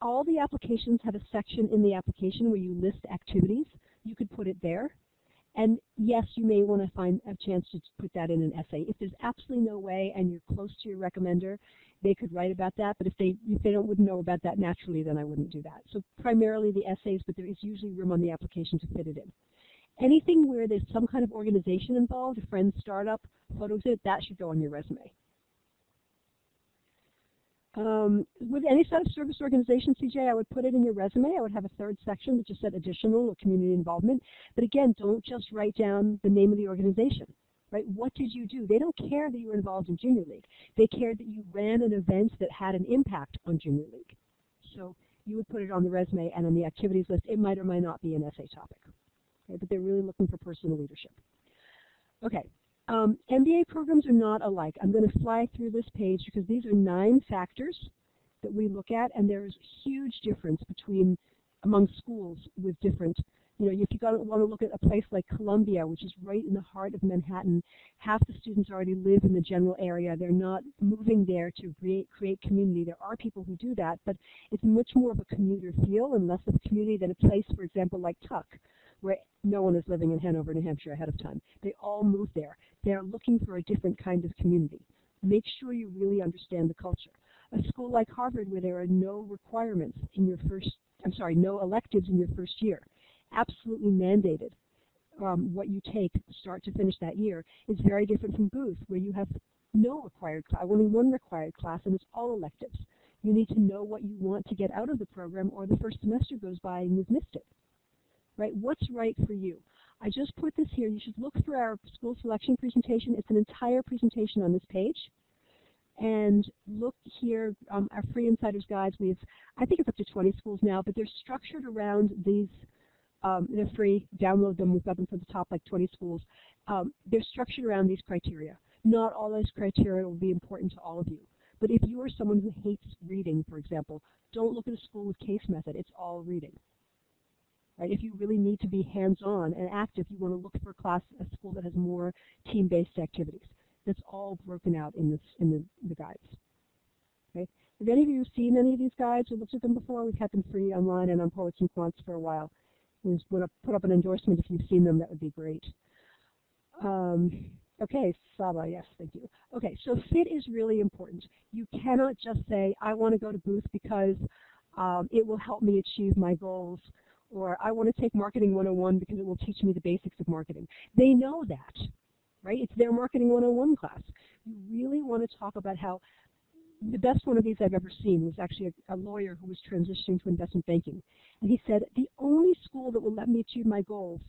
all the applications have a section in the application where you list activities. You could put it there. And yes, you may want to find a chance to put that in an essay. If there's absolutely no way and you're close to your recommender, they could write about that. But if they if they don't wouldn't know about that naturally, then I wouldn't do that. So primarily the essays, but there is usually room on the application to fit it in. Anything where there's some kind of organization involved, a friend startup, photos it, that should go on your resume. Um, with any sort of service organization, CJ, I would put it in your resume. I would have a third section that just said additional or community involvement. But again, don't just write down the name of the organization. Right? What did you do? They don't care that you were involved in Junior League. They cared that you ran an event that had an impact on Junior League. So you would put it on the resume and on the activities list. It might or might not be an essay topic. Okay? But they're really looking for personal leadership. Okay, um, MBA programs are not alike. I'm going to fly through this page because these are nine factors that we look at, and there's a huge difference between among schools with different. You know, if you want to look at a place like Columbia, which is right in the heart of Manhattan, half the students already live in the general area. They're not moving there to create, create community. There are people who do that, but it's much more of a commuter feel and less of a community than a place, for example, like Tuck, where no one is living in Hanover, New Hampshire ahead of time. They all move there. They're looking for a different kind of community. Make sure you really understand the culture. A school like Harvard where there are no requirements in your first, I'm sorry, no electives in your first year, absolutely mandated. Um, what you take start to finish that year is very different from Booth where you have no required class, only one required class and it's all electives. You need to know what you want to get out of the program or the first semester goes by and you've missed it. Right? What's right for you? I just put this here. You should look for our school selection presentation. It's an entire presentation on this page. And look here, um, our free insiders guides. We've, I think it's up to 20 schools now, but they're structured around these. Um, they're free. Download them. We've got them from the top, like 20 schools. Um, they're structured around these criteria. Not all those criteria will be important to all of you. But if you are someone who hates reading, for example, don't look at a school with case method. It's all reading. Right? If you really need to be hands-on and active, you want to look for a class, a school that has more team-based activities. That's all broken out in this in the, the guides. Okay. Have any of you seen any of these guides or looked at them before? We've had them free online and on Poets and Quants for a while. Just want to put up an endorsement if you've seen them. That would be great. Um, Okay, Saba, yes, thank you. Okay, so fit is really important. You cannot just say, I want to go to Booth because um, it will help me achieve my goals, or I want to take Marketing 101 because it will teach me the basics of marketing. They know that, right? It's their Marketing 101 class. You really want to talk about how the best one of these I've ever seen was actually a, a, lawyer who was transitioning to investment banking. And he said, the only school that will let me achieve my goals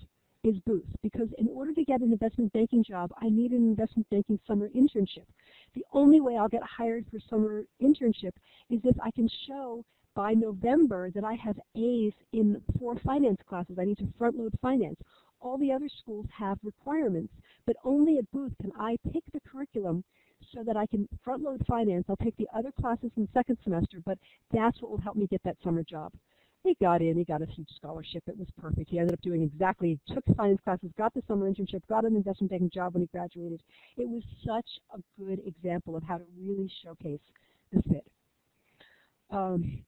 is Booth because in order to get an investment banking job, I need an investment banking summer internship. The only way I'll get hired for summer internship is if I can show by November that I have A's in four finance classes. I need to front load finance. All the other schools have requirements, but only at Booth can I pick the curriculum so that I can front load finance. I'll take the other classes in the second semester, but that's what will help me get that summer job. He got in, he got a huge scholarship. It was perfect. He ended up doing exactly, took science classes, got the summer internship, got an investment banking job when he graduated. It was such a good example of how to really showcase the fit. Um,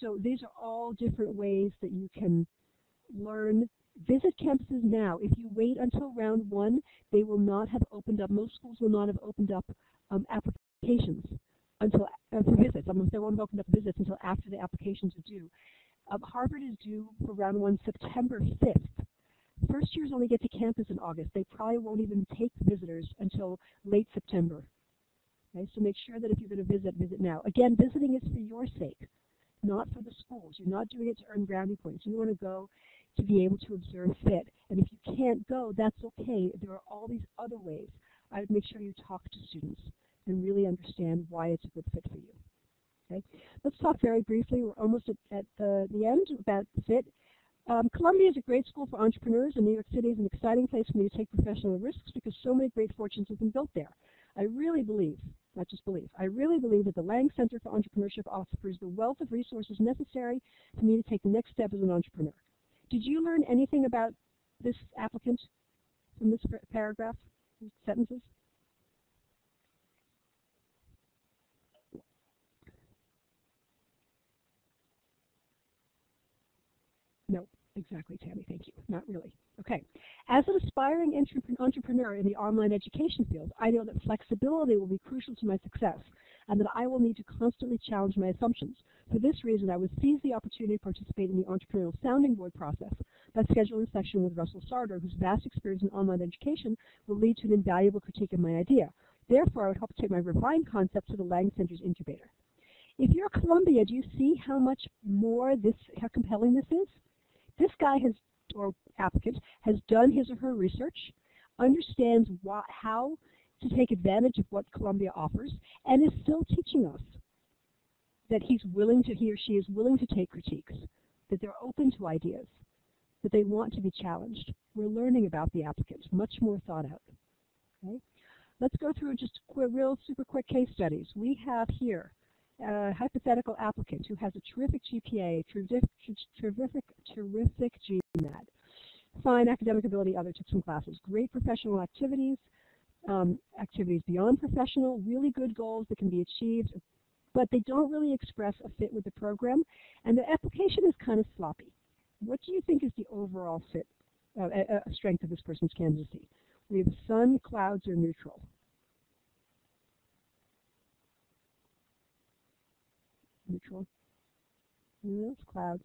so these are all different ways that you can learn. Visit campuses now. If you wait until round one, they will not have opened up, most schools will not have opened up um, applications until uh, for visits. Almost they won't have opened up visits until after the applications are due. Um, Harvard is due for round one September 5th. First years only get to campus in August. They probably won't even take visitors until late September. Okay, so make sure that if you're going to visit, visit now. Again, visiting is for your sake, not for the schools. You're not doing it to earn brownie points. You want to go to be able to observe fit. And if you can't go, that's okay. There are all these other ways. I would make sure you talk to students and really understand why it's a good fit for you. Okay, let's talk very briefly. We're almost at, at the, the end about FIT. Um, Columbia is a great school for entrepreneurs, and New York City is an exciting place for me to take professional risks because so many great fortunes have been built there. I really believe, not just believe, I really believe that the Lang Center for Entrepreneurship offers the wealth of resources necessary for me to take the next step as an entrepreneur. Did you learn anything about this applicant from this paragraph, sentences? No, exactly, Tammy. Thank you. Not really. Okay. As an aspiring entrepreneur in the online education field, I know that flexibility will be crucial to my success and that I will need to constantly challenge my assumptions. For this reason, I would seize the opportunity to participate in the entrepreneurial sounding board process by scheduling a session with Russell Sarder, whose vast experience in online education will lead to an invaluable critique of my idea. Therefore, I would help take my refined concept to the Lang Center's incubator. If you're Columbia, do you see how much more this, how compelling this is? This guy has, or applicant, has done his or her research, understands what, how to take advantage of what Columbia offers, and is still teaching us that he's willing to, he or she is willing to take critiques, that they're open to ideas, that they want to be challenged. We're learning about the applicants, much more thought out. Okay? Let's go through just real super quick case studies. We have here a hypothetical applicant who has a terrific GPA, terrific, terrific, terrific GMAT, fine academic ability, other took some classes, great professional activities, um, activities beyond professional, really good goals that can be achieved, but they don't really express a fit with the program, and the application is kind of sloppy. What do you think is the overall fit, uh, uh, strength of this person's candidacy? We have sun, clouds, or neutral. Neutral. And those clouds.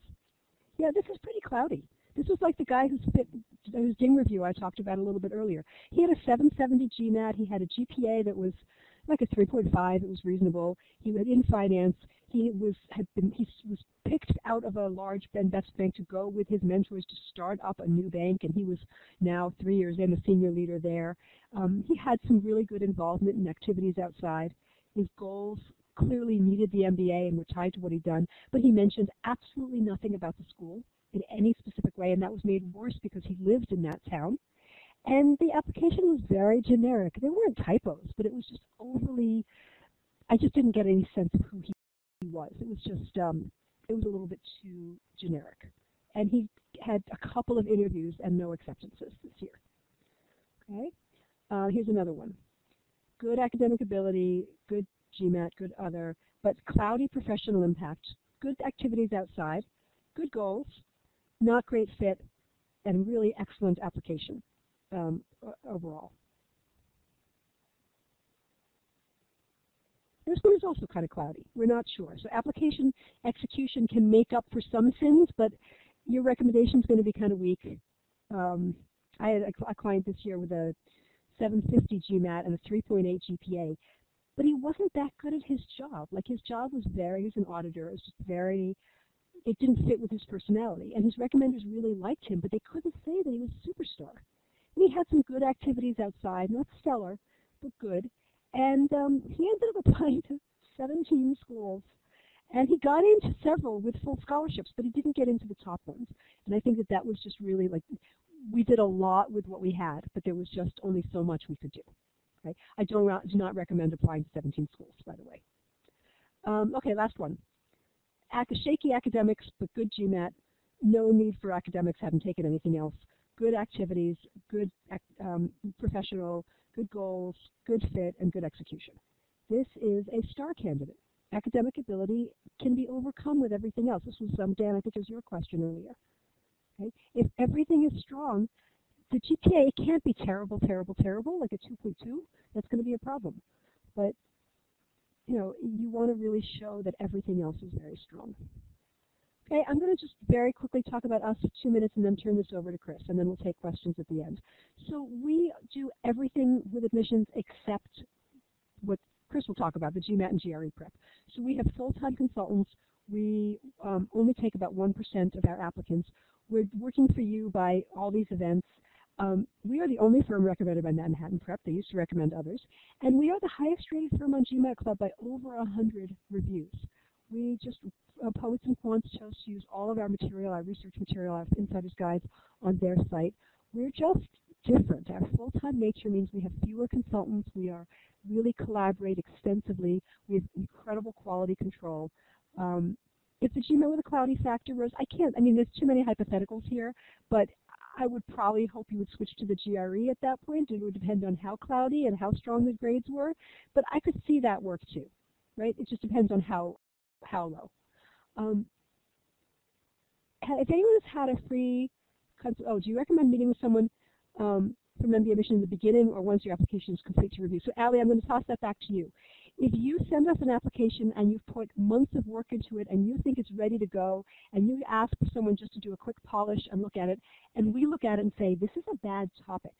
Yeah, this is pretty cloudy. This was like the guy who fit whose DING review I talked about a little bit earlier. He had a 770 GMAT. He had a GPA that was like a 3.5. It was reasonable. He was in finance. He was had been he was picked out of a large Ben investment bank to go with his mentors to start up a new bank, and he was now three years in, a senior leader there. Um, he had some really good involvement in activities outside. His goals clearly needed the MBA and were tied to what he'd done, but he mentioned absolutely nothing about the school in any specific way, and that was made worse because he lived in that town. And the application was very generic. There weren't typos, but it was just overly, I just didn't get any sense of who he was. It was just, um, it was a little bit too generic. And he had a couple of interviews and no acceptances this year. Okay, uh, here's another one. Good academic ability, good GMAT, good other, but cloudy professional impact, good activities outside, good goals, not great fit, and really excellent application um, overall. This one is also kind of cloudy. We're not sure. So application execution can make up for some sins, but your recommendation is going to be kind of weak. Um, I had a, a, client this year with a 750 GMAT and a 3.8 GPA, but he wasn't that good at his job. Like his job was very, was an auditor, it was just very it didn't fit with his personality. And his recommenders really liked him, but they couldn't say that he was a superstar. And he had some good activities outside, not stellar, but good. And um, he ended up applying to 17 schools. And he got into several with full scholarships, but he didn't get into the top ones. And I think that that was just really like, we did a lot with what we had, but there was just only so much we could do. Right? I don't, do not recommend applying to 17 schools, by the way. Um, okay, last one At the shaky academics, but good GMAT. No need for academics, haven't taken anything else. Good activities, good um, professional, good goals, good fit, and good execution. This is a star candidate. Academic ability can be overcome with everything else. This was, um, Dan, I think it was your question earlier. Okay? If everything is strong, the GPA can't be terrible, terrible, terrible, like a 2.2. That's going to be a problem. But you know, you want to really show that everything else is very strong. Okay, I'm going to just very quickly talk about us for two minutes and then turn this over to Chris, and then we'll take questions at the end. So we do everything with admissions except what Chris will talk about, the GMAT and GRE prep. So we have full-time consultants. We um, only take about 1% of our applicants. We're working for you by all these events. Um, we are the only firm recommended by Manhattan Prep. They used to recommend others. And we are the highest rated firm on GMAT Club by over 100 reviews. We just, uh, Poets and Quants chose to use all of our material, our research material, our insider's guides on their site. We're just different. Our full-time nature means we have fewer consultants. We are really collaborate extensively. We have incredible quality control. Um, if the GMAT with a cloudy factor Rose, I can't, I mean, there's too many hypotheticals here, but I would probably hope you would switch to the GRE at that point. It would depend on how cloudy and how strong the grades were, but I could see that work too, right? It just depends on how, how low. Um, if anyone has had a free, oh, do you recommend meeting with someone um, from mbaMission in the beginning or once your application is complete to review? So Allie, I'm going to toss that back to you. If you send us an application and you've put months of work into it and you think it's ready to go and you ask someone just to do a quick polish and look at it and we look at it and say, this is a bad topic.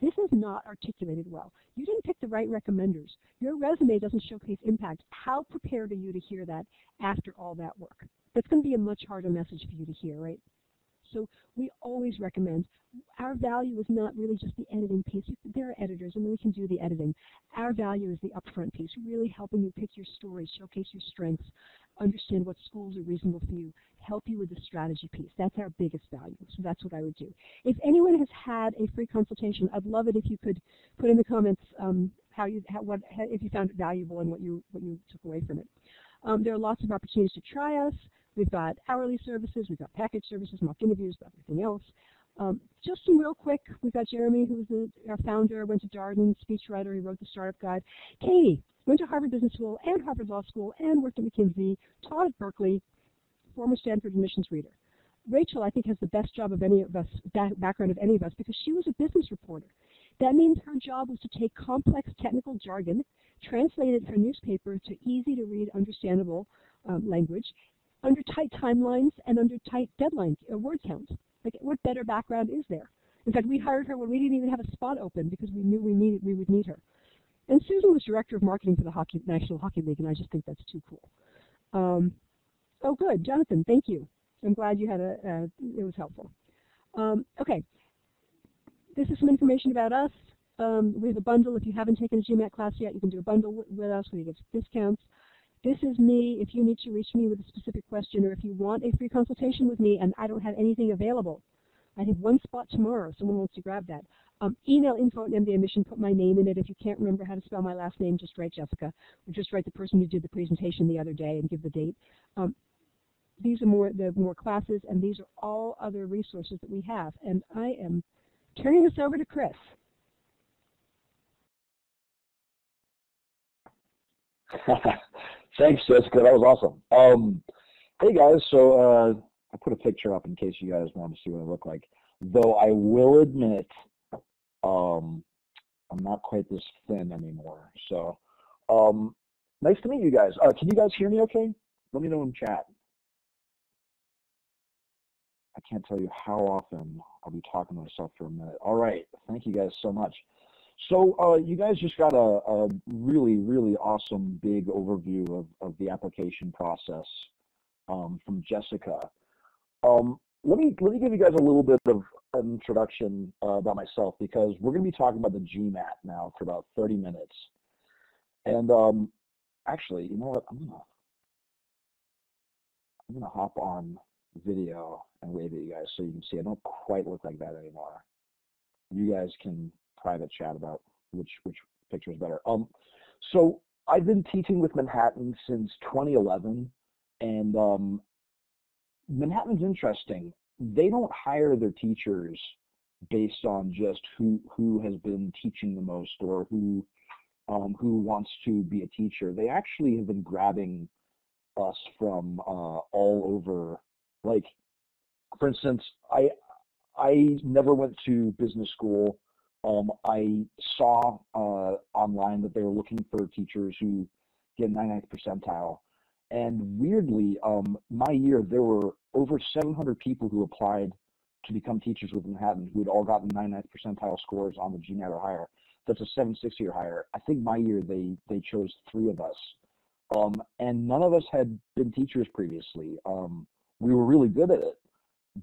This is not articulated well. You didn't pick the right recommenders. Your resume doesn't showcase impact. How prepared are you to hear that after all that work? That's going to be a much harder message for you to hear, right? So we always recommend our value is not really just the editing piece. There are editors, and we can do the editing. Our value is the upfront piece, really helping you pick your story, showcase your strengths, understand what schools are reasonable for you, help you with the strategy piece. That's our biggest value, so that's what I would do. If anyone has had a free consultation, I'd love it if you could put in the comments um, how you, how, what, if you found it valuable and what you, what you took away from it. Um, there are lots of opportunities to try us. We've got hourly services, we've got package services, mock interviews, everything else. Um, just some real quick, we've got Jeremy, who's the, our founder, went to Darden, speechwriter, he wrote the Startup Guide. Katie went to Harvard Business School and Harvard Law School and worked at McKinsey, taught at Berkeley, former Stanford admissions reader. Rachel, I think, has the best job of any of us, background of any of us, because she was a business reporter. That means her job was to take complex technical jargon, translate it for newspaper to easy to read, understandable um, language, under tight timelines and under tight deadlines, uh, word counts. Like, what better background is there? In fact, we hired her when we didn't even have a spot open because we knew we needed we would need her. And Susan was director of marketing for the Hockey, National Hockey League, and I just think that's too cool. Um, oh, good, Jonathan. Thank you. I'm glad you had a. a it was helpful. Um, okay. This is some information about us. Um, we have a bundle. If you haven't taken a GMAT class yet, you can do a bundle with us where you get discounts. This is me. If you need to reach me with a specific question or if you want a free consultation with me and I don't have anything available, I have one spot tomorrow. Someone wants to grab that. Um, email info at mbaMission. Put my name in it. If you can't remember how to spell my last name, just write Jessica. Or just write the person who did the presentation the other day and give the date. Um, these are more the more classes, and these are all other resources that we have. And I am turning this over to Chris. Thanks, Jessica. That was awesome. Um, hey guys, so uh, I put a picture up in case you guys want to see what I look like. Though I will admit, um, I'm not quite this thin anymore. So, um, nice to meet you guys. Uh, can you guys hear me okay? Let me know in chat. I can't tell you how often I'll be talking to myself for a minute. All right. Thank you guys so much. So uh, you guys just got a, a, really, really awesome big overview of, of the application process um, from Jessica. Um, let me let me give you guys a little bit of an introduction uh, about myself because we're going to be talking about the GMAT now for about 30 minutes. And um, actually, you know what? I'm gonna I'm gonna hop on video and wave at you guys so you can see I don't quite look like that anymore. You guys can private chat about which which picture is better. Um, so I've been teaching with Manhattan since 2011, and um, Manhattan's interesting. They don't hire their teachers based on just who who has been teaching the most or who um, who wants to be a teacher. They actually have been grabbing us from uh, all over. Like, for instance, I I never went to business school. Um, I saw uh, online that they were looking for teachers who get 99th percentile. And weirdly, um, my year, there were over 700 people who applied to become teachers with Manhattan who had all gotten 99th percentile scores on the GMAT or higher. That's a 760 or higher. I think my year, they, they chose three of us. Um, and none of us had been teachers previously. Um, we were really good at it,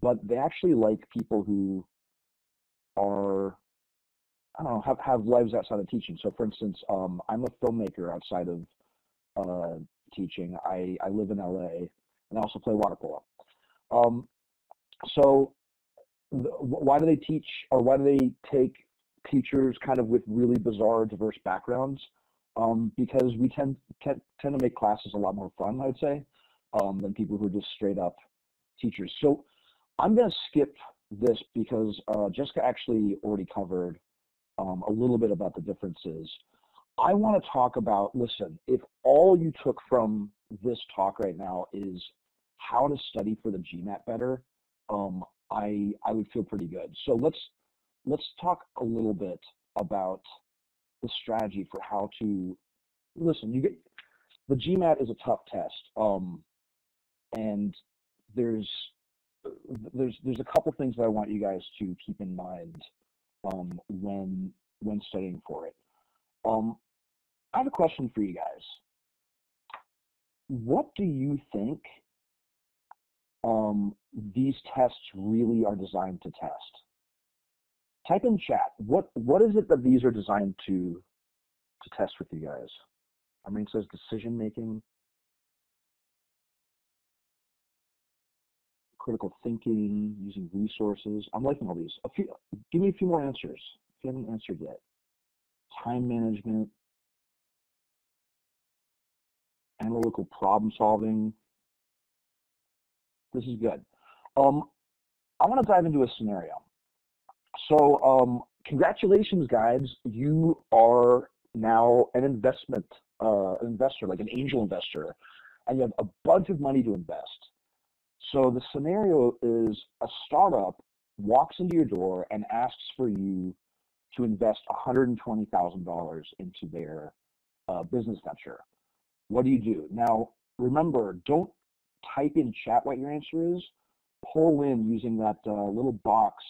but they actually like people who are I don't know, have, have lives outside of teaching. So for instance, um, I'm a filmmaker outside of uh, teaching. I, I live in LA and I also play water polo. Um, so why do they teach or why do they take teachers kind of with really bizarre, diverse backgrounds? Um, because we tend, tend, tend to make classes a lot more fun, I would say, um, than people who are just straight up teachers. So I'm going to skip this because uh, Jessica actually already covered um, a little bit about the differences. I want to talk about, listen, if all you took from this talk right now is how to study for the GMAT better, um, I, I would feel pretty good. So let's, let's talk a little bit about the strategy for how to, listen, you get, the GMAT is a tough test. Um, and there's, there's, there's a couple things that I want you guys to keep in mind um, when when studying for it. Um, I have a question for you guys. What do you think um, these tests really are designed to test? Type in chat. What what is it that these are designed to to test with you guys? I mean, it says decision making, critical thinking, using resources. I'm liking all these. A few, give me a few more answers if you haven't answered yet. Time management, analytical problem solving. This is good. Um, I want to dive into a scenario. So, um, congratulations, guys. You are now an investment uh, investor, like an angel investor, and you have a bunch of money to invest. So the scenario is a startup walks into your door and asks for you to invest $120,000 into their uh, business venture. What do you do? Now, remember, don't type in chat what your answer is. pull in using that uh, little box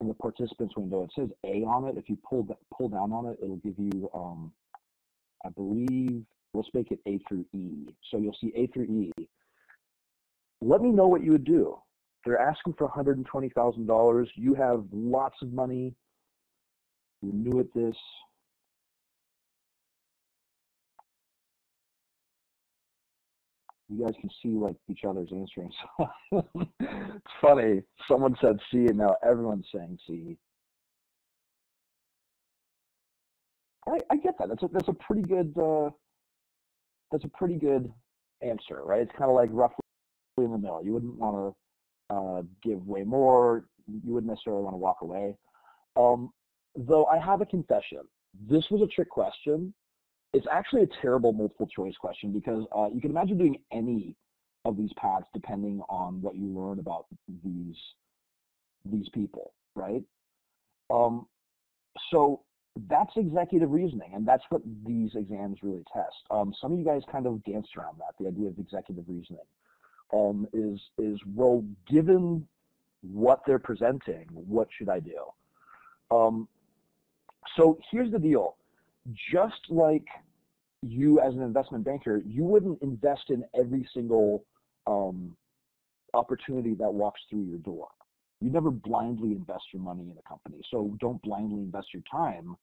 in the participants window. It says A on it. If you pull pull down on it, it'll give you, um, I believe, let's make it A through E. So you'll see A through E. Let me know what you would do. They're asking for $120,000. You have lots of money. You're new at this. you guys can see like each other's answering. So it's funny. Someone said C and now everyone's saying C. I, I get that. That's a that's a pretty good uh, that's a pretty good answer, right? It's kind of like roughly in the middle. You wouldn't want to uh, give way more. You wouldn't necessarily want to walk away. Um, though I have a confession. This was a trick question it's actually a terrible multiple choice question because uh, you can imagine doing any of these paths depending on what you learn about these these people, right? Um, so that's executive reasoning, and that's what these exams really test. Um, some of you guys kind of danced around that, the idea of executive reasoning. Um, is is well, given what they're presenting, what should I do? Um, so here's the deal just like you as an investment banker, you wouldn't invest in every single um, opportunity that walks through your door. You never blindly invest your money in a company. So don't blindly invest your time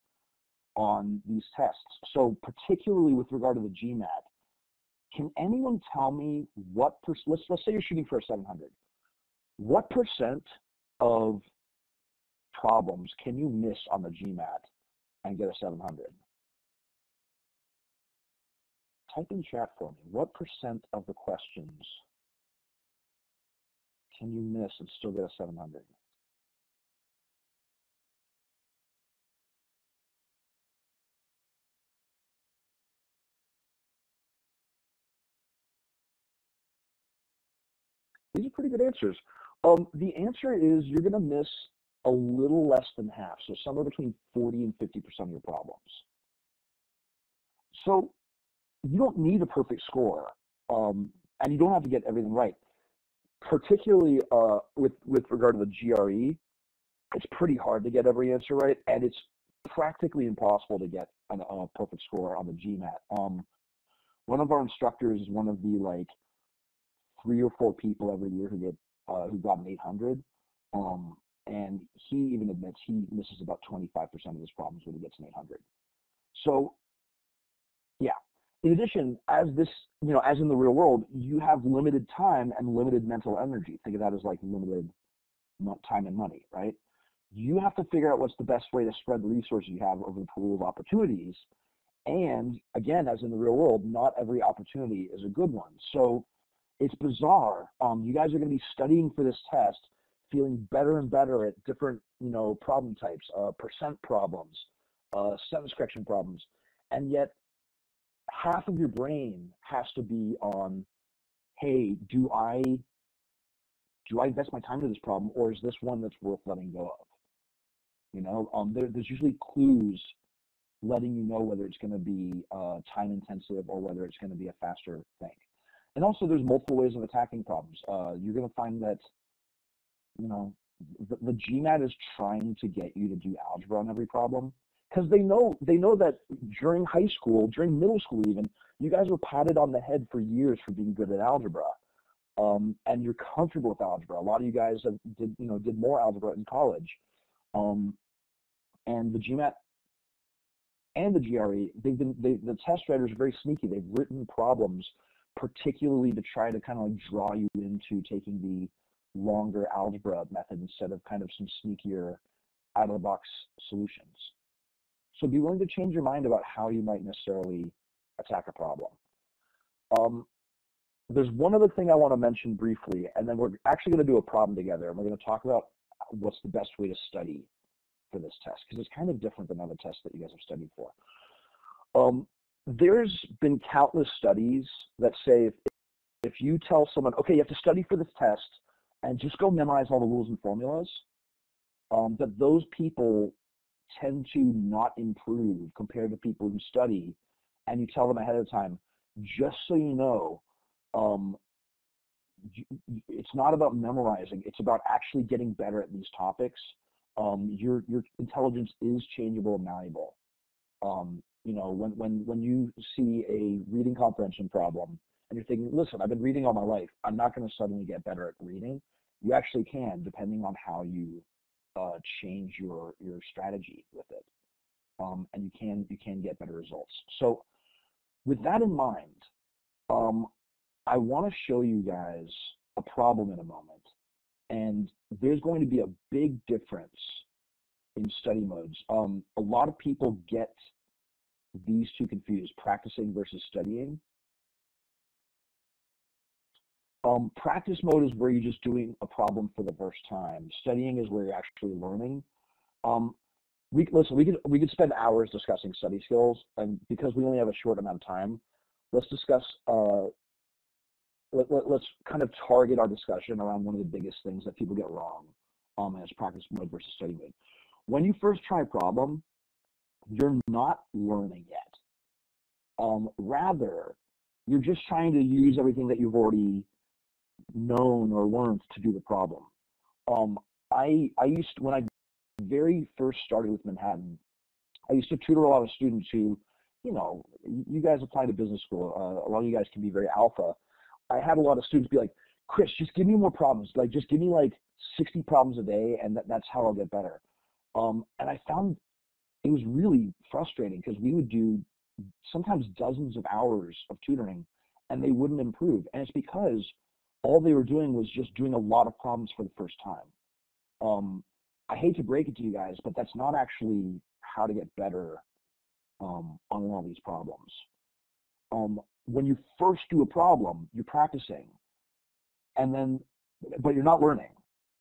on these tests. So particularly with regard to the GMAT, can anyone tell me what percent, let's, let's say you're shooting for a 700. What percent of problems can you miss on the GMAT and get a 700? type in chat for me, what percent of the questions can you miss and still get a 700? These are pretty good answers. Um, the answer is you're going to miss a little less than half, so somewhere between 40 and 50% of your problems. So you don't need a perfect score, um, and you don't have to get everything right. Particularly uh, with with regard to the GRE, it's pretty hard to get every answer right, and it's practically impossible to get an, a perfect score on the GMAT. Um, one of our instructors is one of the like three or four people every year who get uh, who got an 800. Um, and he even admits he misses about 25% of his problems when he gets an 800. So, yeah, in addition, as this, you know, as in the real world, you have limited time and limited mental energy. Think of that as like limited time and money, right? You have to figure out what's the best way to spread the resources you have over the pool of opportunities. And again, as in the real world, not every opportunity is a good one. So it's bizarre. Um, you guys are going to be studying for this test, feeling better and better at different, you know, problem types, uh, percent problems, uh, sentence correction problems, and yet half of your brain has to be on, hey, do I do I invest my time to this problem, or is this one that's worth letting go of? You know, um, there, there's usually clues letting you know whether it's going to be uh, time intensive or whether it's going to be a faster thing. And also, there's multiple ways of attacking problems. Uh, you're going to find that, you know, the, the GMAT is trying to get you to do algebra on every problem because they know they know that during high school, during middle school even, you guys were patted on the head for years for being good at algebra, um, and you're comfortable with algebra. A lot of you guys have, did you know did more algebra in college, um, and the GMAT and the GRE, they've been they, the test writers are very sneaky. They've written problems particularly to try to kind of like draw you into taking the longer algebra method instead of kind of some sneakier out of the box solutions. So be willing to change your mind about how you might necessarily attack a problem. Um, there's one other thing I want to mention briefly, and then we're actually going to do a problem together, and we're going to talk about what's the best way to study for this test, because it's kind of different than other tests that you guys have studied for. Um, there's been countless studies that say if, if you tell someone, okay, you have to study for this test, and just go memorize all the rules and formulas, um, that those people tend to not improve compared to people who study and you tell them ahead of time, just so you know, um, it's not about memorizing. It's about actually getting better at these topics. Um, your your intelligence is changeable and malleable. Um, you know, when when when you see a reading comprehension problem and you're thinking, listen, I've been reading all my life. I'm not going to suddenly get better at reading. You actually can, depending on how you uh, change your your strategy with it, um, and you can you can get better results. So, with that in mind, um, I want to show you guys a problem in a moment, and there's going to be a big difference in study modes. Um, a lot of people get these two confused, practicing versus studying. Um, practice mode is where you're just doing a problem for the first time. Studying is where you're actually learning. Um, we listen. We could we could spend hours discussing study skills, and because we only have a short amount of time, let's discuss. Uh, let, let, let's kind of target our discussion around one of the biggest things that people get wrong um, as practice mode versus study mode. When you first try a problem, you're not learning yet. Um, rather, you're just trying to use everything that you've already known or learned to do the problem. Um, I I used to, when I very first started with Manhattan, I used to tutor a lot of students who, you know, you guys apply to business school. Uh, a lot of you guys can be very alpha. I had a lot of students be like, Chris, just give me more problems. Like, just give me like 60 problems a day, and that, that's how I'll get better. Um, and I found it was really frustrating because we would do sometimes dozens of hours of tutoring and they wouldn't improve. And it's because all they were doing was just doing a lot of problems for the first time. Um, I hate to break it to you guys, but that's not actually how to get better um, on all these problems. Um, when you first do a problem, you're practicing, and then, but you're not learning.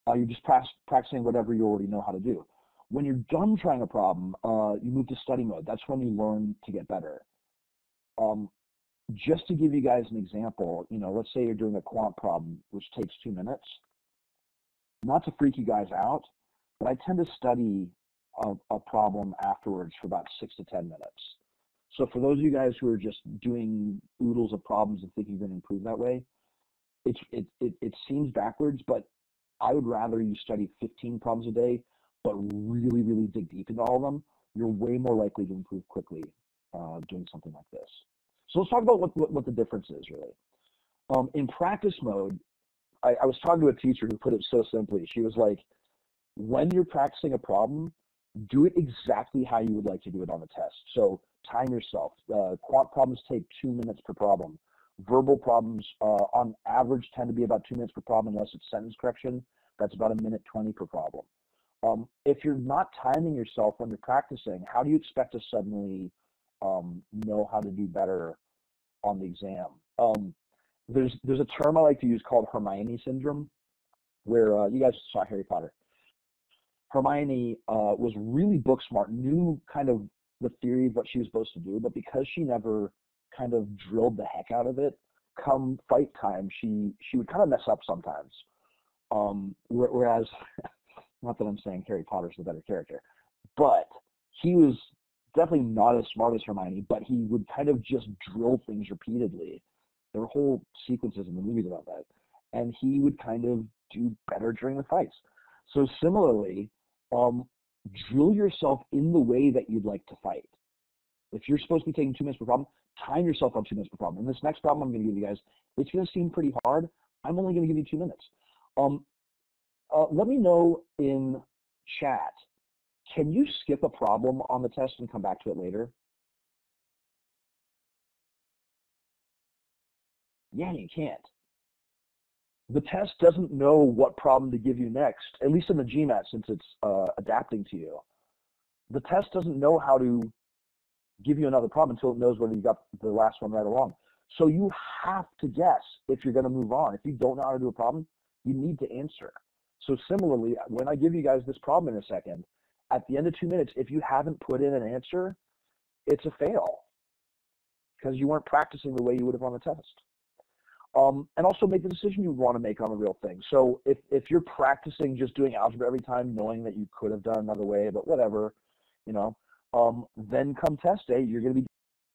Uh, you're just practicing whatever you already know how to do. When you're done trying a problem, uh, you move to study mode. That's when you learn to get better. Um, just to give you guys an example, you know, let's say you're doing a quant problem, which takes two minutes. Not to freak you guys out, but I tend to study a, a problem afterwards for about six to 10 minutes. So for those of you guys who are just doing oodles of problems and think you're going to improve that way, it's, it, it, it seems backwards, but I would rather you study 15 problems a day but really, really dig deep into all of them, you're way more likely to improve quickly uh, doing something like this. So let's talk about what, what, what the difference is really. Um, in practice mode, I, I was talking to a teacher who put it so simply. She was like, when you're practicing a problem, do it exactly how you would like to do it on the test. So time yourself. Uh, quant problems take two minutes per problem. Verbal problems, uh, on average, tend to be about two minutes per problem unless it's sentence correction. That's about a minute 20 per problem. Um, if you're not timing yourself when you're practicing, how do you expect to suddenly um, know how to do better on the exam? Um, there's there's a term I like to use called Hermione syndrome, where uh, you guys saw Harry Potter. Hermione uh, was really book smart, knew kind of the theory of what she was supposed to do, but because she never kind of drilled the heck out of it, come fight time, she she would kind of mess up sometimes. Um, whereas Not that I'm saying Harry Potter's the better character, but he was definitely not as smart as Hermione, but he would kind of just drill things repeatedly. There were whole sequences in the movies about that. And he would kind of do better during the fights. So similarly, um, drill yourself in the way that you'd like to fight. If you're supposed to be taking two minutes per problem, time yourself on two minutes per problem. And this next problem I'm going to give you guys, it's going to seem pretty hard. I'm only going to give you two minutes. Um, uh, let me know in chat, can you skip a problem on the test and come back to it later? Yeah, you can't. The test doesn't know what problem to give you next, at least in the GMAT since it's uh, adapting to you. The test doesn't know how to give you another problem until it knows whether you got the last one right or wrong. So you have to guess if you're going to move on. If you don't know how to do a problem, you need to answer. So similarly, when I give you guys this problem in a second, at the end of two minutes, if you haven't put in an answer, it's a fail because you weren't practicing the way you would have on the test. Um, and also make the decision you want to make on the real thing. So if, if you're practicing just doing algebra every time, knowing that you could have done another way, but whatever, you know, um, then come test day, you're going to be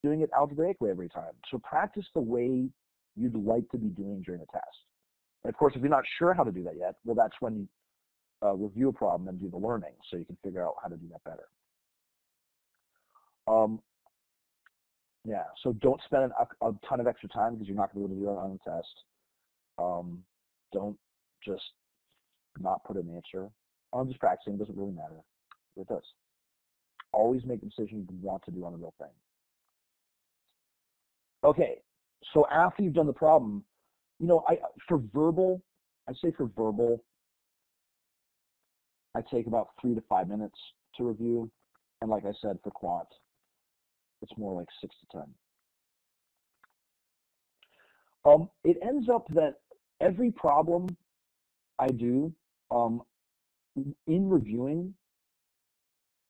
doing it algebraic way every time. So practice the way you'd like to be doing during the test. And of course, if you're not sure how to do that yet, well, that's when you uh, review a problem and do the learning so you can figure out how to do that better. Um, yeah, so don't spend a, a ton of extra time because you're not going to be able to do that on the test. Um, don't just not put an answer. I'm just practicing. It doesn't really matter. It does. Always make a decision you want to do on the real thing. Okay, so after you've done the problem, you know, I for verbal, I say for verbal, I take about three to five minutes to review, and like I said, for quant, it's more like six to ten. Um, it ends up that every problem I do, um, in reviewing,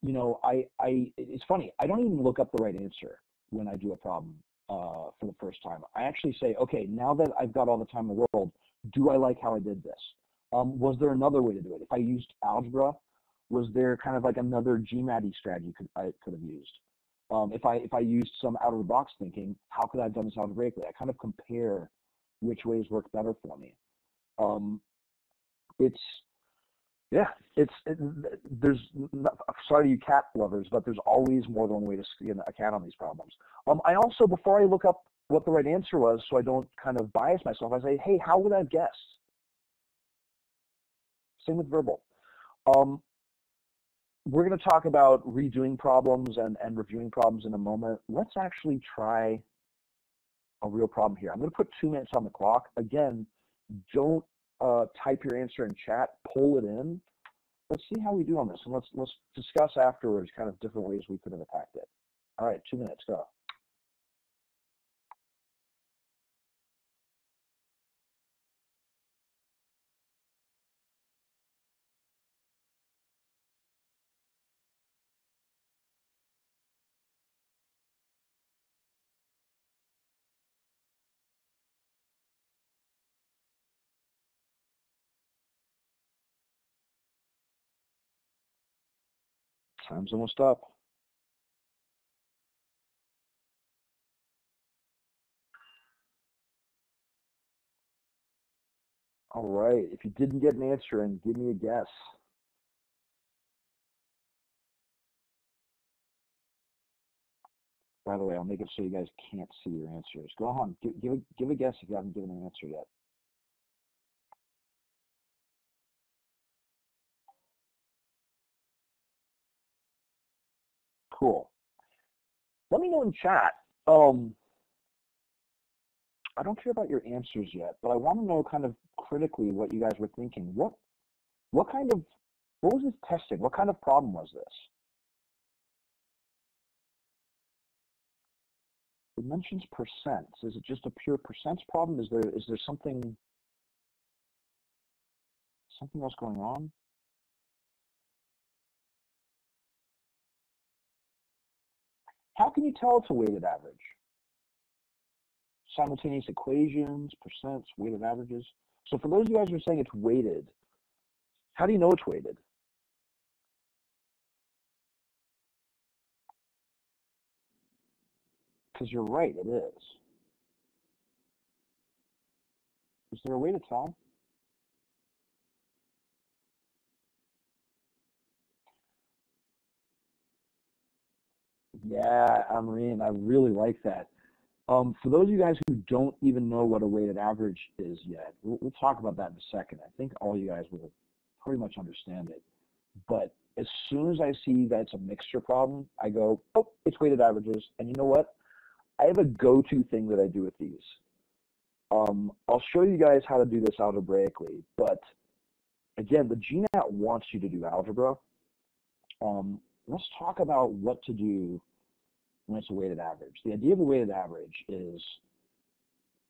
you know, I, I, it's funny, I don't even look up the right answer when I do a problem uh, for the first time. I actually say, okay, now that I've got all the time in the world, do I like how I did this? Um, was there another way to do it? If I used algebra, was there kind of like another GMAT strategy could, I could have used? Um, if I if I used some out of the box thinking, how could I have done this algebraically? I kind of compare which ways work better for me. Um, it's yeah, it's it, there's sorry you cat lovers, but there's always more than one way to skin a cat on these problems. Um, I also before I look up what the right answer was, so I don't kind of bias myself, I say, hey, how would I have guessed? Same with verbal. Um, we're going to talk about redoing problems and, and reviewing problems in a moment. Let's actually try a real problem here. I'm going to put two minutes on the clock. Again, don't uh, type your answer in chat, pull it in. Let's see how we do on this, and let's let's discuss afterwards kind of different ways we could have attacked it. All right, two minutes, go. Time's almost up. All right, if you didn't get an answer and give me a guess. By the way, I'll make it so you guys can't see your answers. Go on, give, give, a, give a guess if you haven't given an answer yet. Cool. Let me know in chat. Um, I don't care about your answers yet, but I want to know kind of critically what you guys were thinking. What what kind of what was this testing? What kind of problem was this? It mentions percents. Is it just a pure percents problem? Is there is there something something else going on? How can you tell it's a weighted average? Simultaneous equations, percents, weighted averages. So for those of you guys who are saying it's weighted, how do you know it's weighted? Because you're right, it is. Is there a way to tell? Yeah, Amreen, I really like that. Um, for those of you guys who don't even know what a weighted average is yet, we'll, we'll talk about that in a second. I think all you guys will pretty much understand it. But as soon as I see that it's a mixture problem, I go, oh, it's weighted averages. And you know what? I have a go-to thing that I do with these. Um, I'll show you guys how to do this algebraically, but again, the GMAT wants you to do algebra. Um, let's talk about what to do it's a weighted average. The idea of a weighted average is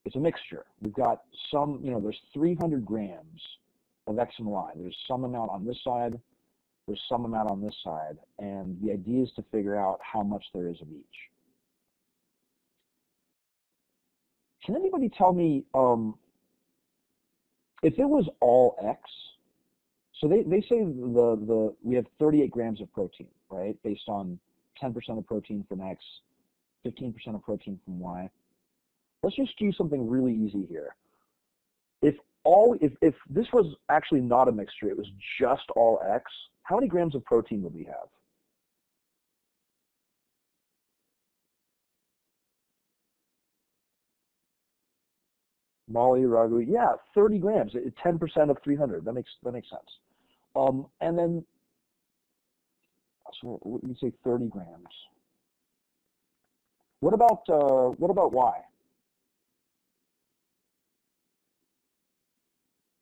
it's a mixture. We've got some, you know, there's 300 grams of X and Y. There's some amount on this side, there's some amount on this side, and the idea is to figure out how much there is of each. Can anybody tell me um, if it was all X, so they, they say the, the we have 38 grams of protein, right, based on 10% of protein from X, 15% of protein from Y. Let's just do something really easy here. If all, if, if this was actually not a mixture, it was just all X, how many grams of protein would we have? Molly, Raghu, yeah, 30 grams, 10% of 300. That makes that makes sense. Um, and then, so let me say 30 grams. What about uh, what about Y?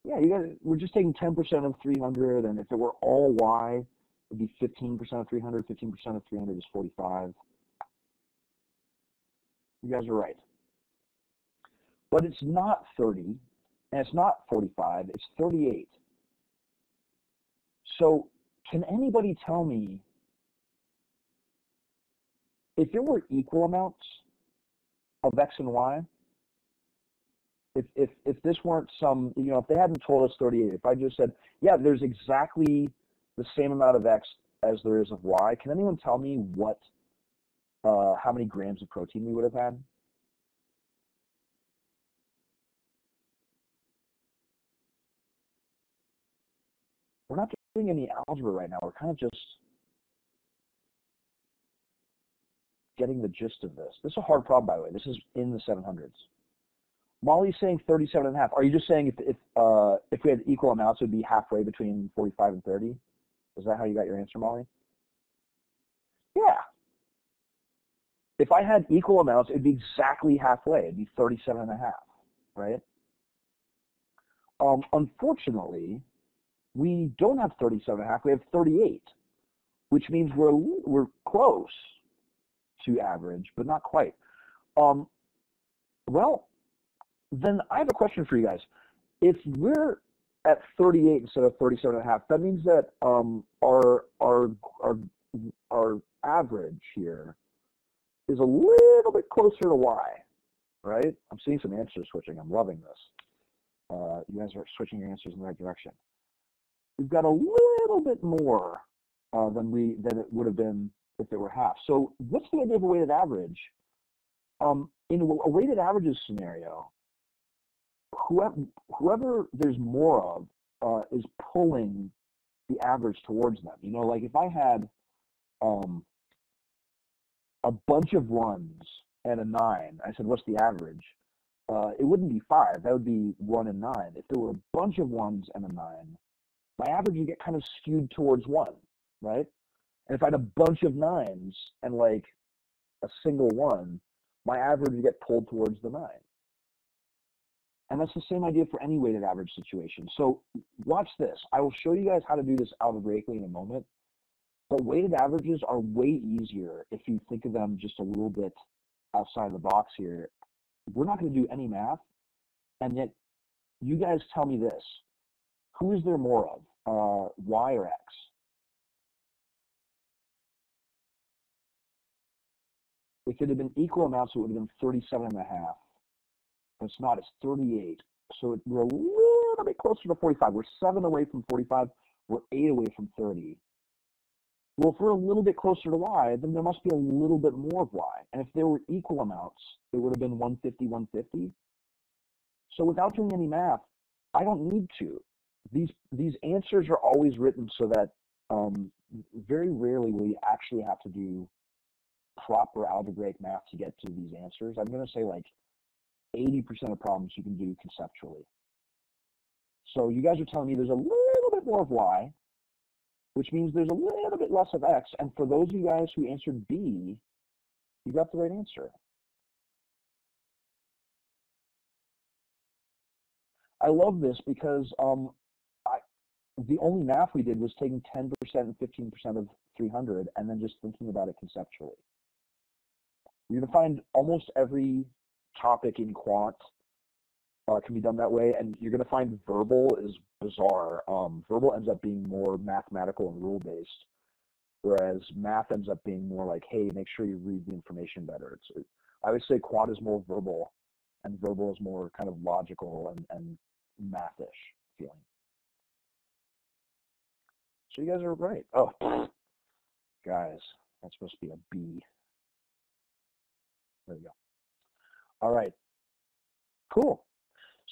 Yeah, you guys, we're just taking 10% of 300, and if it were all Y, it'd be 15% of 300. 15% of 300 is 45. You guys are right. But it's not 30, and it's not 45, it's 38. So can anybody tell me if there were equal amounts of X and Y, if, if, if this weren't some, you know, if they hadn't told us 38, if I just said, yeah, there's exactly the same amount of X as there is of Y, can anyone tell me what, uh, how many grams of protein we would have had? We're not doing any algebra right now. We're kind of just getting the gist of this. This is a hard problem, by the way. This is in the 700s. Molly's saying 37 and a half. Are you just saying if if uh, if we had equal amounts, it would be halfway between 45 and 30? Is that how you got your answer, Molly? Yeah. If I had equal amounts, it'd be exactly halfway. It'd be 37 and a half, right? Um, unfortunately, we don't have 37 and a half, we have 38, which means we're, we're close to average, but not quite. Um, well, then I have a question for you guys. If we're at 38 instead of 37 and a half, that means that um, our, our, our, our average here is a little bit closer to Y, right? I'm seeing some answer switching. I'm loving this. Uh, you guys are switching your answers in the right direction we've got a little bit more uh, than we than it would have been if it were half. So what's the idea of a weighted average? Um, in a weighted averages scenario, whoever, whoever there's more of uh, is pulling the average towards them. You know, like if I had um, a bunch of ones and a nine, I said, what's the average? Uh, it wouldn't be five. That would be one and nine. If there were a bunch of ones and a nine, my average would get kind of skewed towards one, right? And if I had a bunch of nines and like a single one, my average would get pulled towards the nine. And that's the same idea for any weighted average situation. So watch this. I will show you guys how to do this algebraically in a moment. But weighted averages are way easier if you think of them just a little bit outside the box here. We're not going to do any math. And yet you guys tell me this. Who is there more of, uh, Y or X? If it had been equal amounts, it would have been 37 and a half. But it's not, it's 38. So we're a little bit closer to 45. We're seven away from 45. We're eight away from 30. Well, if we're a little bit closer to Y, then there must be a little bit more of Y. And if there were equal amounts, it would have been 150, 150. So without doing any math, I don't need to these these answers are always written so that um, very rarely will you actually have to do proper algebraic math to get to these answers. I'm going to say like 80% of problems you can do conceptually. So you guys are telling me there's a little bit more of y, which means there's a little bit less of x. And for those of you guys who answered B, you got the right answer. I love this because um, the only math we did was taking 10% and 15% of 300 and then just thinking about it conceptually. You're going to find almost every topic in quant uh, can be done that way, and you're going to find verbal is bizarre. Um, verbal ends up being more mathematical and rule-based, whereas math ends up being more like, hey, make sure you read the information better. It's, I would say quant is more verbal, and verbal is more kind of logical and, and mathish feeling. So you guys are right. Oh, guys, that's supposed to be a B. There we go. All right. Cool.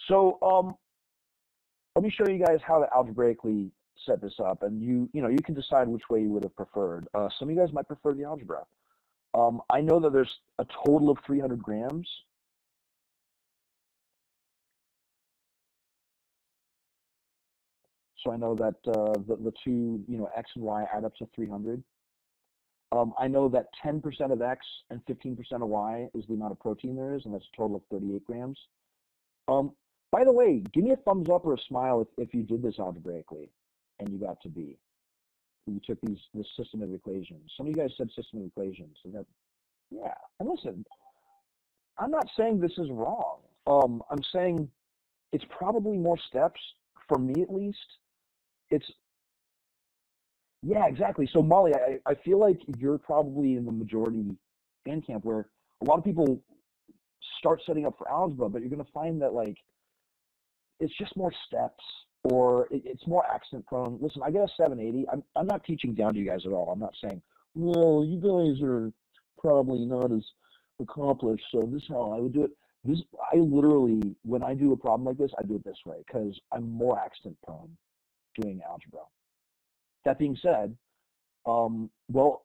So um, let me show you guys how to algebraically set this up, and you you know you can decide which way you would have preferred. Uh, some of you guys might prefer the algebra. Um, I know that there's a total of 300 grams. So I know that uh, the, the two, you know, x and y add up to 300. Um, I know that 10% of x and 15% of y is the amount of protein there is, and that's a total of 38 grams. Um, by the way, give me a thumbs up or a smile if, if you did this algebraically and you got to B. You took these this system of equations. Some of you guys said system of equations. And that, yeah, and listen, I'm not saying this is wrong. Um, I'm saying it's probably more steps, for me at least. It's yeah, exactly. So Molly, I, I feel like you're probably in the majority fan camp where a lot of people start setting up for algebra, but you're going to find that like it's just more steps or it, it's more accident prone. Listen, I get a 780. I'm I'm not teaching down to you guys at all. I'm not saying, well, you guys are probably not as accomplished, so this is how I would do it. This I literally when I do a problem like this, I do it this way because I'm more accident prone doing algebra. That being said, um, well,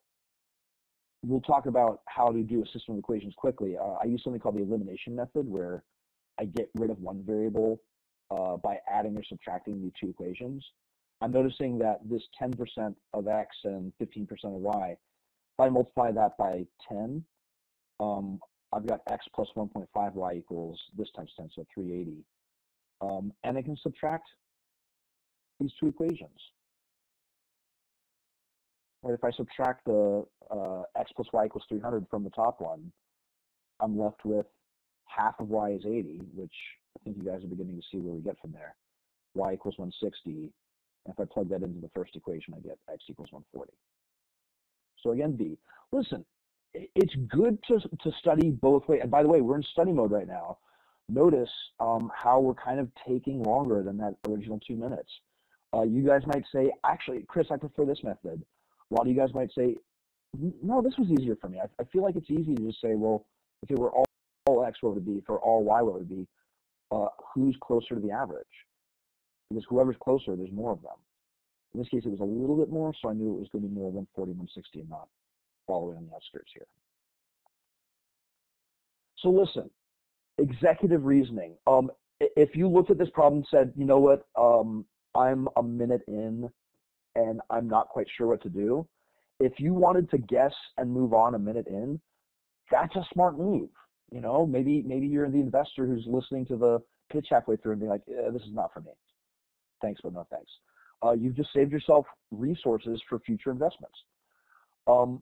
we'll talk about how to do a system of equations quickly. Uh, I use something called the elimination method where I get rid of one variable uh, by adding or subtracting the two equations. I'm noticing that this 10% of x and 15% of y, if I multiply that by 10, um, I've got x plus 1.5 y equals this times 10, so 380. Um, and I can subtract these two equations. If I subtract the uh, x plus y equals 300 from the top one, I'm left with half of y is 80, which I think you guys are beginning to see where we get from there. y equals 160. And if I plug that into the first equation, I get x equals 140. So again, B. Listen, it's good to, to study both ways. And by the way, we're in study mode right now. Notice um, how we're kind of taking longer than that original two minutes. Uh, you guys might say, actually, Chris, I prefer this method. A lot of you guys might say, no, this was easier for me. I, I feel like it's easy to just say, well, if it were all, all x, what would it be? For all y, what would it be? Uh, who's closer to the average? Because whoever's closer, there's more of them. In this case, it was a little bit more, so I knew it was going to be more 140, 160, and not all the way on the outskirts here. So listen, executive reasoning. Um, if you looked at this problem and said, you know what, um, I'm a minute in and I'm not quite sure what to do, if you wanted to guess and move on a minute in, that's a smart move. You know, maybe maybe you're the investor who's listening to the pitch halfway through and be like, eh, "This is not for me." Thanks, but no thanks. Uh, you've just saved yourself resources for future investments. Um,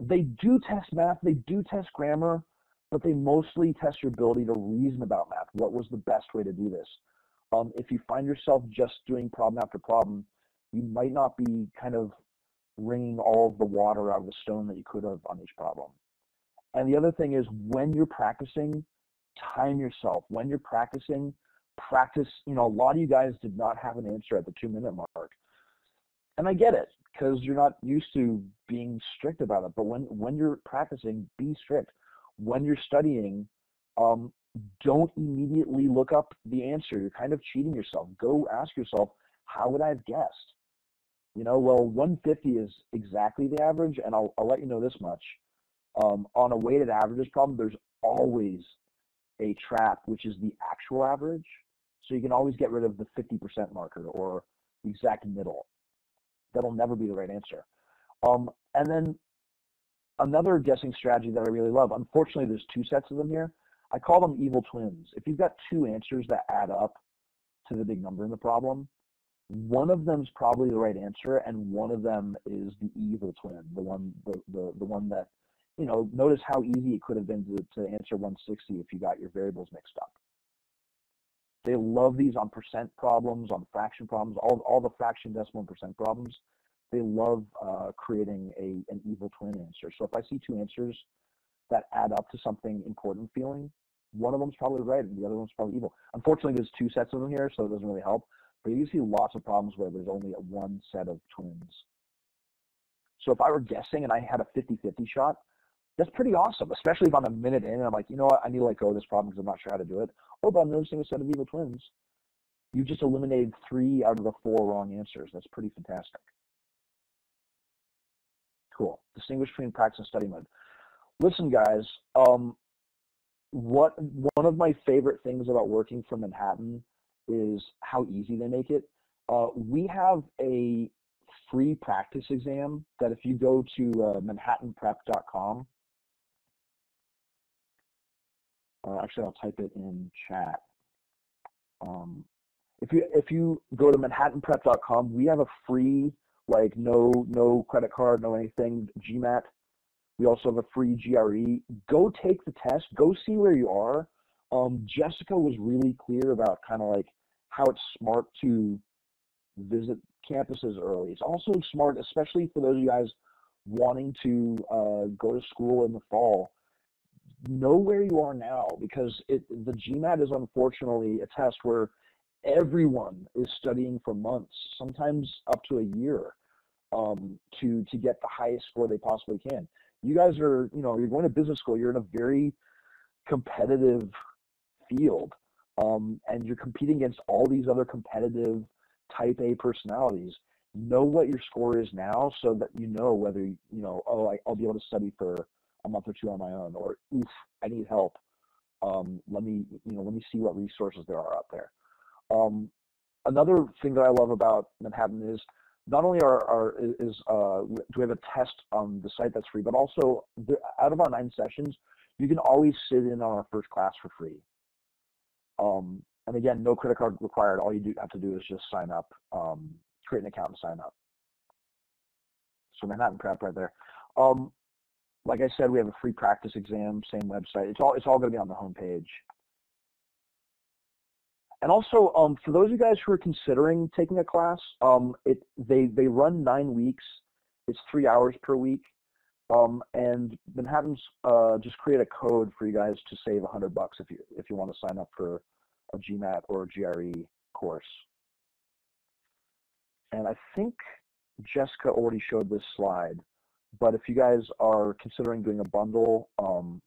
they do test math, they do test grammar, but they mostly test your ability to reason about math. What was the best way to do this? Um, if you find yourself just doing problem after problem, you might not be kind of wringing all of the water out of the stone that you could have on each problem. And the other thing is when you're practicing, time yourself. When you're practicing, practice, you know, a lot of you guys did not have an answer at the two minute mark. And I get it because you're not used to being strict about it. But when, when you're practicing, be strict. When you're studying, um, don't immediately look up the answer. You're kind of cheating yourself. Go ask yourself, how would I have guessed? You know, well, 150 is exactly the average, and I'll, I'll let you know this much. Um, on a weighted averages problem, there's always a trap, which is the actual average. So you can always get rid of the 50% marker or the exact middle. That'll never be the right answer. Um, and then another guessing strategy that I really love, unfortunately, there's two sets of them here. I call them evil twins. If you've got two answers that add up to the big number in the problem, one of them is probably the right answer, and one of them is the evil twin, the one, the, the, the one that, you know, notice how easy it could have been to, to answer 160 if you got your variables mixed up. They love these on percent problems, on fraction problems, all, all the fraction, decimal, and percent problems. They love uh, creating a, an evil twin answer. So if I see two answers that add up to something important feeling, one of them's probably right and the other one's probably evil. Unfortunately, there's two sets of them here, so it doesn't really help. But you see lots of problems where there's only one set of twins. So if I were guessing and I had a 50-50 shot, that's pretty awesome, especially if I'm a minute in and I'm like, you know what, I need to let go of this problem because I'm not sure how to do it. Oh, but I'm noticing a set of evil twins. you just eliminated three out of the four wrong answers. That's pretty fantastic. Cool. Distinguish between practice and study mode. Listen, guys, um, what one of my favorite things about working from Manhattan is how easy they make it. Uh, we have a free practice exam that if you go to uh, manhattanprep.com, uh, actually I'll type it in chat. Um, if you if you go to manhattanprep.com, we have a free like no no credit card, no anything GMAT. We also have a free GRE. Go take the test. Go see where you are. Um, Jessica was really clear about kind of like how it's smart to visit campuses early. It's also smart, especially for those of you guys wanting to uh, go to school in the fall. Know where you are now because it, the GMAT is unfortunately a test where everyone is studying for months, sometimes up to a year, um, to to get the highest score they possibly can. You guys are, you know, you're going to business school. You're in a very competitive field, um, and you're competing against all these other competitive type A personalities. Know what your score is now, so that you know whether you know. Oh, I, will be able to study for a month or two on my own, or oof, I need help. Um, let me, you know, let me see what resources there are out there. Um, another thing that I love about Manhattan is not only are, are is uh, do we have a test on the site that's free, but also out of our nine sessions, you can always sit in on our first class for free. Um, and again, no credit card required. All you do have to do is just sign up, um, create an account and sign up. So Manhattan Prep right there. Um, like I said, we have a free practice exam, same website. It's all it's all going to be on the homepage. And also, um, for those of you guys who are considering taking a class, um, it they they run nine weeks. It's three hours per week. Um, and Manhattan's uh, just create a code for you guys to save hundred bucks if you if you want to sign up for a GMAT or a GRE course. And I think Jessica already showed this slide, but if you guys are considering doing a bundle, um,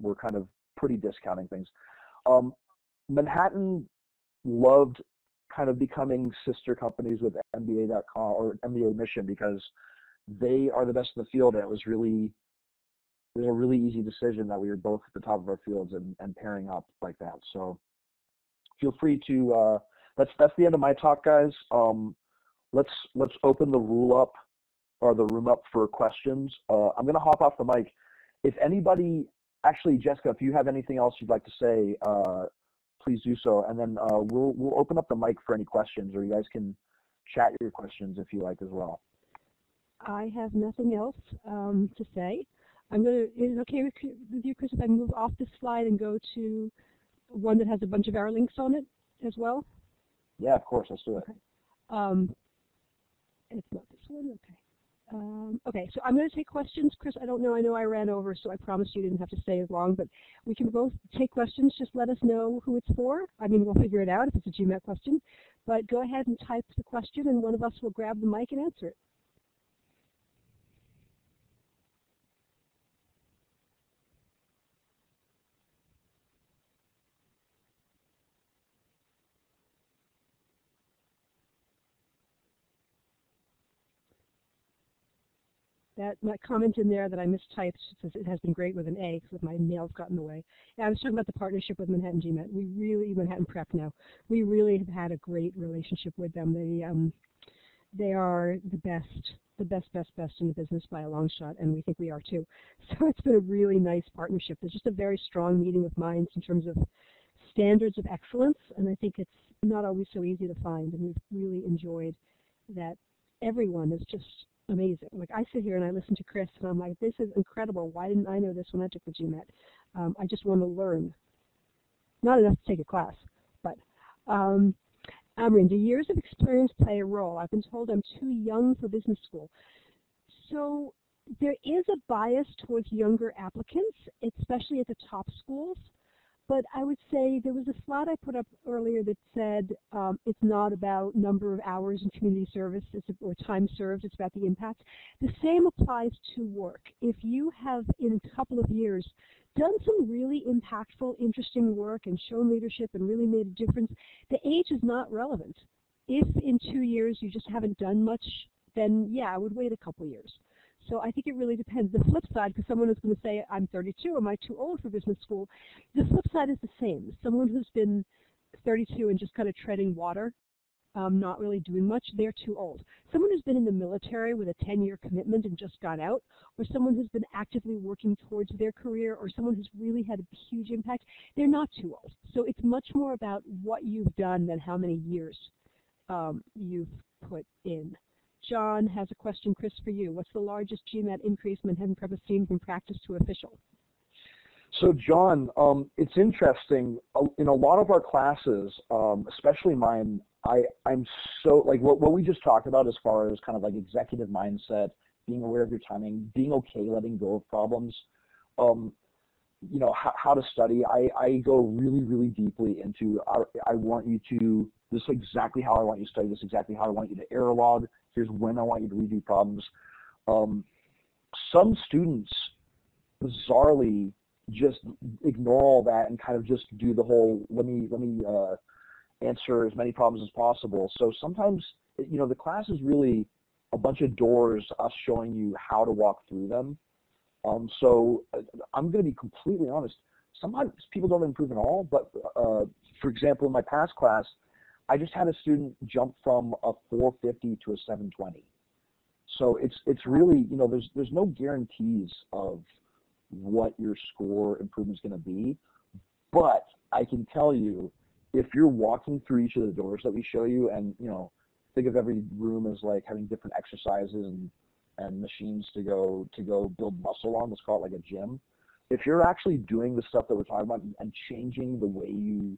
we're kind of pretty discounting things. Um, Manhattan loved kind of becoming sister companies with MBA.com or mbaMission because they are the best in the field. And it was really, it was a really easy decision that we were both at the top of our fields and, and pairing up like that. So feel free to, uh, that's, that's the end of my talk, guys. Um, let's, let's open the rule up or the room up for questions. Uh, I'm to hop off the mic. If anybody, actually, Jessica, if you have anything else you'd like to say, uh, please do so. And then uh, we'll we'll open up the mic for any questions, or you guys can chat your questions if you like as well. I have nothing else um, to say. I'm going to, is it okay with, with you, Chris, if I move off this slide and go to one that has a bunch of our links on it as well? Yeah, of course, let's do it. Okay. Um, it's not this one, okay. Um, okay, so I'm going to take questions. Chris, I don't know. I know I ran over, so I promised you didn't have to stay as long, but we can both take questions. Just let us know who it's for. I mean, we'll figure it out if it's a GMAT question. But go ahead and type the question, and one of us will grab the mic and answer it. That, that comment in there that I mistyped says it has been great with an A because my mail's got in the way. Yeah, I was talking about the partnership with Manhattan GMAT. We really, Manhattan Prep now, we really have had a great relationship with them. They, um, they are the best, the best, best, best in the business by a long shot, and we think we are too. So it's been a really nice partnership. There's just a very strong meeting of minds in terms of standards of excellence, and I think it's not always so easy to find, and we've really enjoyed that everyone is just amazing. Like I sit here and I listen to Chris and I'm like, this is incredible. Why didn't I know this when I took the GMAT? Um, I just want to learn. Not enough to take a class, but um, Amreen, do years of experience play a role? I've been told I'm too young for business school. So there is a bias towards younger applicants, especially at the top schools. But I would say there was a slide I put up earlier that said um, it's not about number of hours in community service or time served, it's about the impact. The same applies to work. If you have, in a couple of years, done some really impactful, interesting work and shown leadership and really made a difference, the age is not relevant. If in two years you just haven't done much, then yeah, I would wait a couple years. So I think it really depends. The flip side, because someone is going to say, I'm 32, am I too old for business school? The flip side is the same. Someone who's been 32 and just kind of treading water, um, not really doing much, they're too old. Someone who's been in the military with a 10-year commitment and just got out, or someone who's been actively working towards their career, or someone who's really had a huge impact, they're not too old. So it's much more about what you've done than how many years um, you've put in. John has a question, Chris, for you. What's the largest GMAT increase Manhattan Prep has seen from practice to official? So John, um, it's interesting. In a lot of our classes, um, especially mine, I, I'm so like what, what we just talked about as far as kind of like executive mindset, being aware of your timing, being okay letting go of problems. Um, you know how, how to study. I, I go really really deeply into. I, I want you to. This is exactly how I want you to study. This is exactly how I want you to error log. Here's when I want you to redo problems. Um, some students, bizarrely, just ignore all that and kind of just do the whole let me let me uh, answer as many problems as possible. So sometimes you know the class is really a bunch of doors, us showing you how to walk through them. Um, so uh, I'm going to be completely honest. Sometimes people don't improve at all, but uh, for example, in my past class, I just had a student jump from a 450 to a 720. So it's it's really you know there's there's no guarantees of what your score improvement is going to be, but I can tell you if you're walking through each of the doors that we show you, and you know think of every room as like having different exercises and and machines to go to go build muscle on. Let's call it like a gym. If you're actually doing the stuff that we're talking about and changing the way you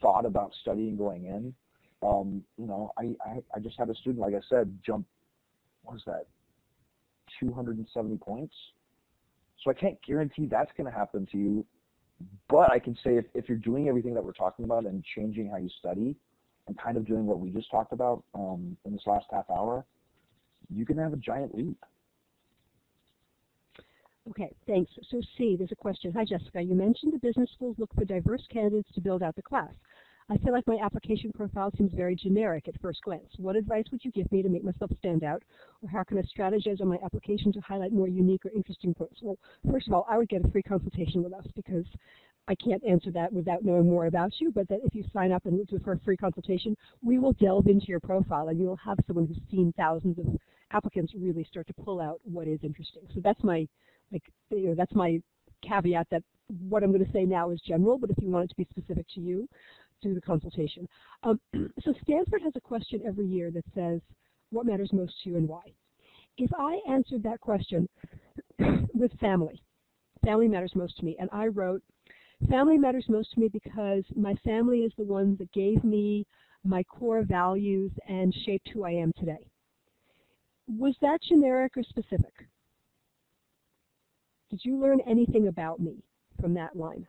thought about studying going in. Um, you know, I, I, I just had a student, like I said, jump, what is that, 270 points. So I can't guarantee that's going to happen to you, but I can say if, if you're doing everything that we're talking about and changing how you study and kind of doing what we just talked about um, in this last half hour, you can have a giant leap. Okay, thanks. So C, there's a question. Hi, Jessica. You mentioned the business schools look for diverse candidates to build out the class. I feel like my application profile seems very generic at first glance. What advice would you give me to make myself stand out? Or how can I strategize on my application to highlight more unique or interesting points? Well, first of all, I would get a free consultation with us because I can't answer that without knowing more about you, but that if you sign up and do for a free consultation, we will delve into your profile and you'll have someone who's seen thousands of applicants really start to pull out what is interesting. So that's my like you know, that's my caveat that what I'm going to say now is general, but if you want it to be specific to you, do the consultation. Um, so Stanford has a question every year that says, what matters most to you and why? If I answered that question with family, family matters most to me, and I wrote, family matters most to me because my family is the one that gave me my core values and shaped who I am today. Was that generic or specific? Did you learn anything about me from that line?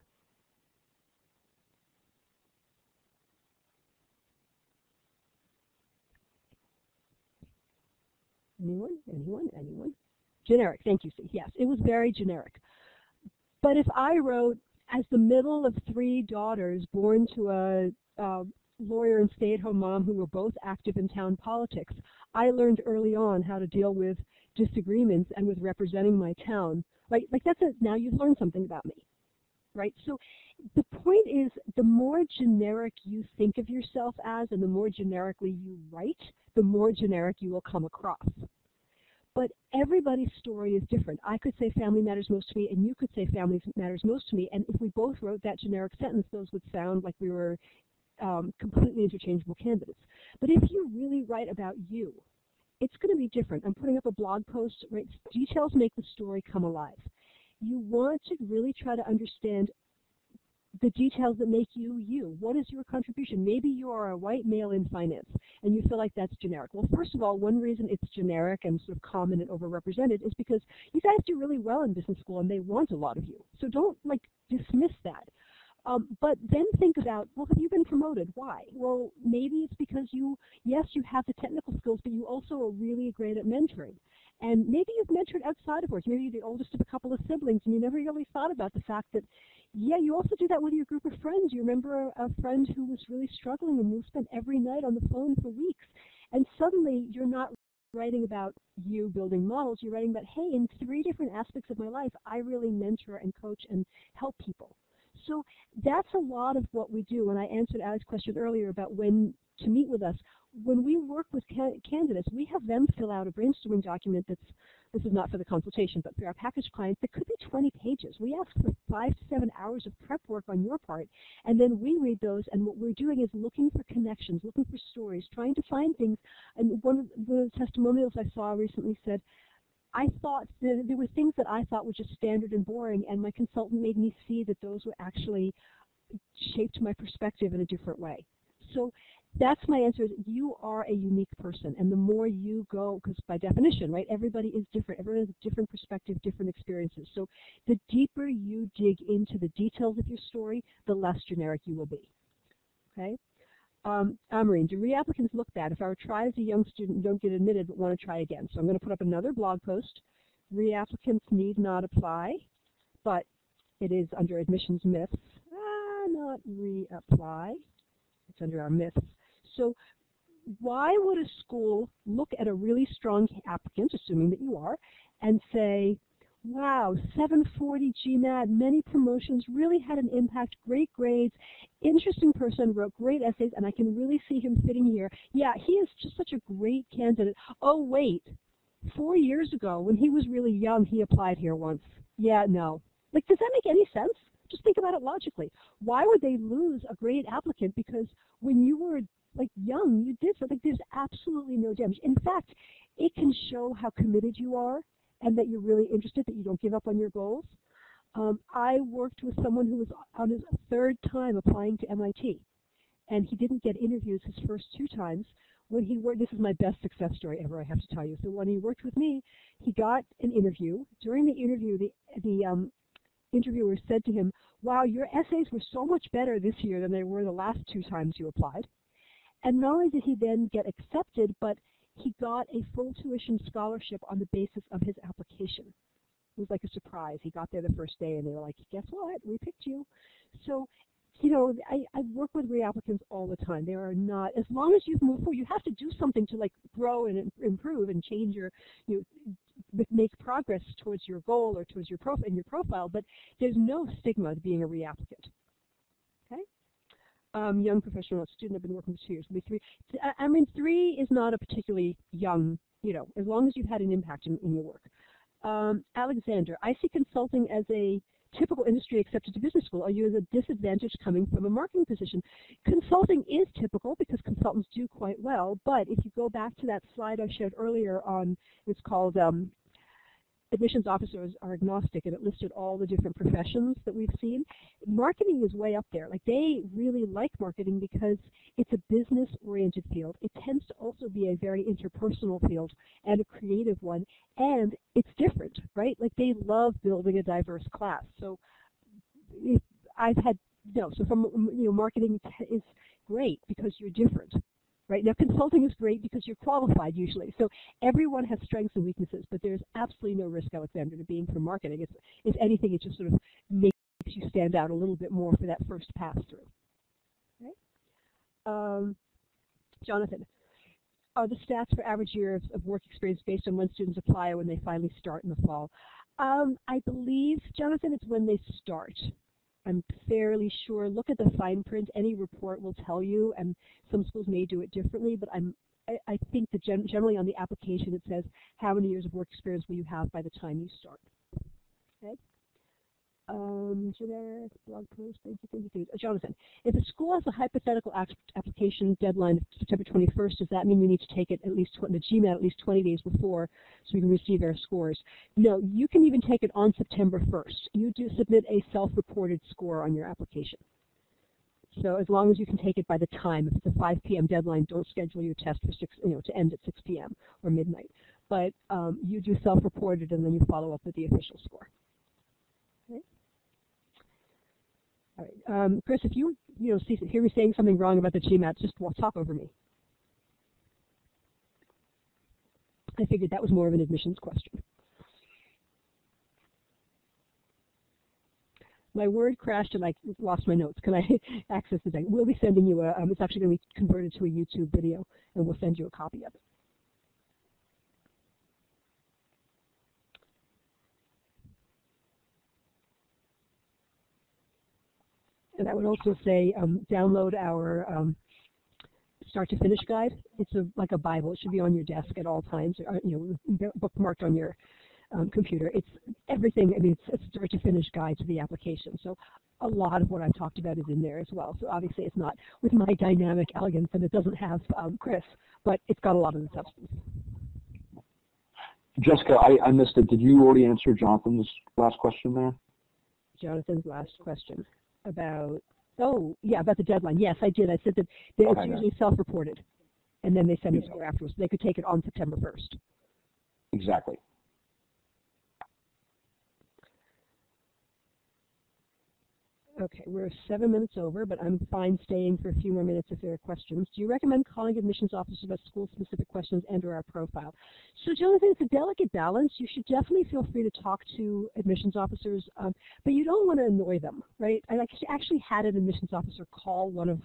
Anyone? Anyone? Anyone? Generic. Thank you, C. Yes, it was very generic. But if I wrote, as the middle of three daughters born to a, a lawyer and stay-at-home mom who were both active in town politics, I learned early on how to deal with disagreements and with representing my town right? Like that's a, now you've learned something about me, right? So the point is the more generic you think of yourself as and the more generically you write, the more generic you will come across. But everybody's story is different. I could say family matters most to me, and you could say family matters most to me, and if we both wrote that generic sentence, those would sound like we were um, completely interchangeable candidates. But if you really write about you, it's going to be different. I'm putting up a blog post, right? Details make the story come alive. You want to really try to understand the details that make you you. What is your contribution? Maybe you are a white male in finance and you feel like that's generic. Well, first of all, one reason it's generic and sort of common and overrepresented is because you guys do really well in business school and they want a lot of you. So don't like dismiss that. Um, but then think about, well, have you been promoted? Why? Well, maybe it's because you, yes, you have the technical skills, but you also are really great at mentoring. And maybe you've mentored outside of work. Maybe you're the oldest of a couple of siblings, and you never really thought about the fact that, yeah, you also do that with your group of friends. You remember a, a friend who was really struggling, and you spent every night on the phone for weeks. And suddenly, you're not writing about you building models. You're writing about, hey, in three different aspects of my life, I really mentor and coach and help people. So that's a lot of what we do. When I answered Alex's question earlier about when to meet with us, when we work with ca candidates, we have them fill out a brainstorming document that's, this is not for the consultation, but for our package clients, that could be 20 pages. We ask for five to seven hours of prep work on your part, and then we read those, and what we're doing is looking for connections, looking for stories, trying to find things. And one of the testimonials I saw recently said, I thought that there were things that I thought were just standard and boring, and my consultant made me see that those were actually shaped my perspective in a different way. So that's my answer is you are a unique person and the more you go because by definition right everybody is different. Everyone has a different perspective different experiences. So the deeper you dig into the details of your story the less generic you will be. Okay um, Amreen, do reapplicants look bad? If I were as a young student don't get admitted but want to try again? So I'm going to put up another blog post. Reapplicants need not apply, but it is under admissions myths. Ah, not reapply. It's under our myths. So why would a school look at a really strong applicant, assuming that you are, and say, Wow, 740 GMAT, many promotions, really had an impact, great grades, interesting person, wrote great essays, and I can really see him fitting here. Yeah, he is just such a great candidate. Oh, wait, four years ago, when he was really young, he applied here once. Yeah, no. Like, does that make any sense? Just think about it logically. Why would they lose a great applicant because when you were like young, you did something. There's absolutely no damage. In fact, it can show how committed you are and that you're really interested, that you don't give up on your goals. Um, I worked with someone who was on his third time applying to MIT, and he didn't get interviews his first two times. When he worked, this is my best success story ever, I have to tell you. So when he worked with me, he got an interview. During the interview, the, the um, interviewer said to him, wow, your essays were so much better this year than they were the last two times you applied. And not only did he then get accepted, but he got a full tuition scholarship on the basis of his application. It was like a surprise. He got there the first day and they were like, guess what? We picked you. So, you know, I, I work with reapplicants all the time. They are not, as long as you've moved forward, you have to do something to like grow and improve and change your, you know, make progress towards your goal or towards your profile your profile, but there's no stigma to being a reapplicant um, young professional student I've been working for two years. Will be three. I mean, three is not a particularly young, you know, as long as you've had an impact in, in your work. Um, Alexander, I see consulting as a typical industry accepted to business school. Are you at a disadvantage coming from a marketing position? Consulting is typical because consultants do quite well, but if you go back to that slide I showed earlier on, it's called um, admissions officers are agnostic and it listed all the different professions that we've seen. Marketing is way up there. Like they really like marketing because it's a business oriented field. It tends to also be a very interpersonal field and a creative one and it's different, right? Like they love building a diverse class. So I've had no, so from you know marketing is great because you're different right? Now consulting is great because you're qualified usually. So everyone has strengths and weaknesses, but there's absolutely no risk, Alexander, to being for marketing. It's, if anything, it just sort of makes you stand out a little bit more for that first pass through. Okay? Um, Jonathan, are the stats for average year of, of, work experience based on when students apply or when they finally start in the fall? Um, I believe, Jonathan, it's when they start. I'm fairly sure. Look at the fine print. Any report will tell you, and some schools may do it differently, but I'm, I, I think that gen generally on the application it says how many years of work experience will you have by the time you start. Okay? Um, blog post, thank you, thank you, thank you. Jonathan, if a school has a hypothetical application deadline of September 21st, does that mean you need to take it at least the GMAT at least 20 days before so we can receive our scores? No, you can even take it on September 1st. You do submit a self-reported score on your application. So as long as you can take it by the time, if it's a 5 p.m. deadline, don't schedule your test for six, you know, to end at 6 p.m. or midnight. But um, you do self-reported and then you follow up with the official score. All right. Um, Chris, if you you know see, hear me saying something wrong about the GMAT, just walk talk over me. I figured that was more of an admissions question. My word crashed and I lost my notes. Can I access the thing? We'll be sending you a, um, it's actually going to be converted to a YouTube video and we'll send you a copy of it. And I would also say um, download our um, start to finish guide. It's a, like a Bible. It should be on your desk at all times, or, you know, bookmarked on your um, computer. It's everything. I mean, it's a start to finish guide to the application. So a lot of what I've talked about is in there as well. So obviously it's not with my dynamic elegance and it doesn't have um, Chris, but it's got a lot of the substance. Jessica, I, I missed it. Did you already answer Jonathan's last question there? Jonathan's last question about, oh, yeah, about the deadline. Yes, I did. I said that it's usually self-reported, and then they send me a score afterwards. They could take it on September 1st. Exactly. Okay, we're seven minutes over, but I'm fine staying for a few more minutes if there are questions. Do you recommend calling admissions officers about school-specific questions and or our profile? So Jonathan, it's a delicate balance. You should definitely feel free to talk to admissions officers, um, but you don't want to annoy them, right? I actually had an admissions officer call one of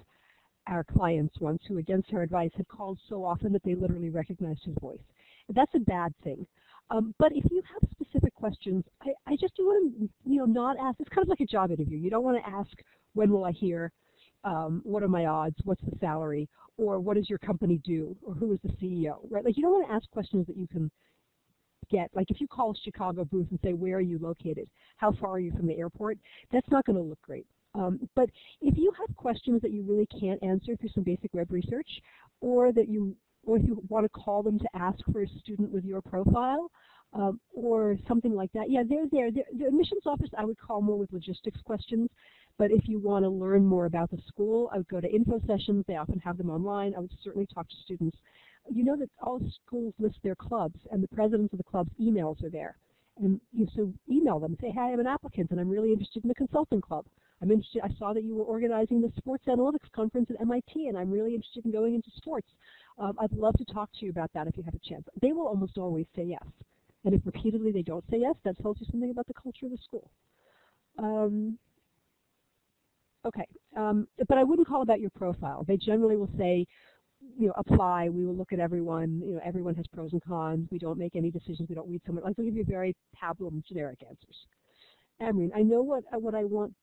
our clients once who, against her advice, had called so often that they literally recognized his voice. That's a bad thing. Um, but if you have specific questions, I, I just don't want to, you know, not ask. It's kind of like a job interview. You don't want to ask, when will I hear? Um, what are my odds? What's the salary? Or what does your company do? Or who is the CEO? Right? Like you don't want to ask questions that you can get. Like if you call Chicago booth and say, where are you located? How far are you from the airport? That's not going to look great. Um, but if you have questions that you really can't answer through some basic web research, or that you or if you want to call them to ask for a student with your profile, um, or something like that. Yeah, they're there. The admissions office I would call more with logistics questions, but if you want to learn more about the school, I would go to info sessions. They often have them online. I would certainly talk to students. You know that all schools list their clubs, and the presidents of the clubs' emails are there. And you so email them, and say, hey, I'm an applicant, and I'm really interested in the consulting club. I'm interested. I saw that you were organizing the sports analytics conference at MIT, and I'm really interested in going into sports. Um, I'd love to talk to you about that if you have a chance. They will almost always say yes. And if repeatedly they don't say yes, that tells you something about the culture of the school. Um, okay, um, but I wouldn't call about your profile. They generally will say, you know, apply, we will look at everyone, you know, everyone has pros and cons, we don't make any decisions, we don't read someone, like they'll give you very pablum generic answers. Amreen, I know what, what I want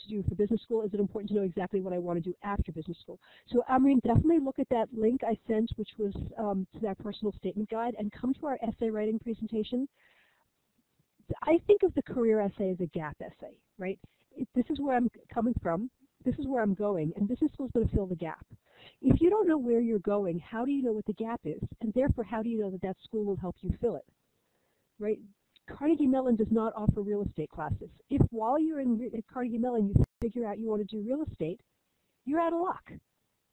to do for business school? Is it important to know exactly what I want to do after business school? So Amreen, definitely look at that link I sent, which was um, to that personal statement guide, and come to our essay writing presentation. I think of the career essay as a gap essay, right? This is where I'm coming from. This is where I'm going, and business school is going to fill the gap. If you don't know where you're going, how do you know what the gap is? And therefore, how do you know that that school will help you fill it? Right? Carnegie Mellon does not offer real estate classes. If while you're in at Carnegie Mellon you figure out you want to do real estate, you're out of luck,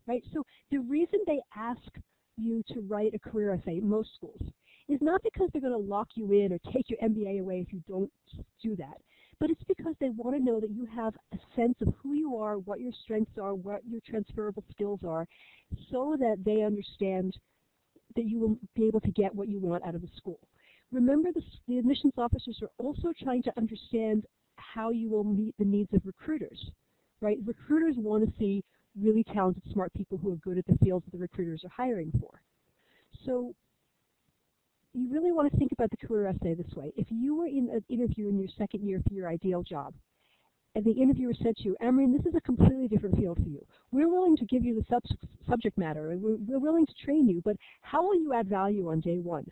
right? So the reason they ask you to write a career essay, most schools, is not because they're going to lock you in or take your MBA away if you don't do that, but it's because they want to know that you have a sense of who you are, what your strengths are, what your transferable skills are, so that they understand that you will be able to get what you want out of the school. Remember, the, the admissions officers are also trying to understand how you will meet the needs of recruiters, right? Recruiters want to see really talented, smart people who are good at the fields that the recruiters are hiring for. So you really want to think about the career essay this way. If you were in an interview in your second year for your ideal job, and the interviewer said to you, Amreen, this is a completely different field for you. We're willing to give you the sub subject matter, we're, we're willing to train you, but how will you add value on day one?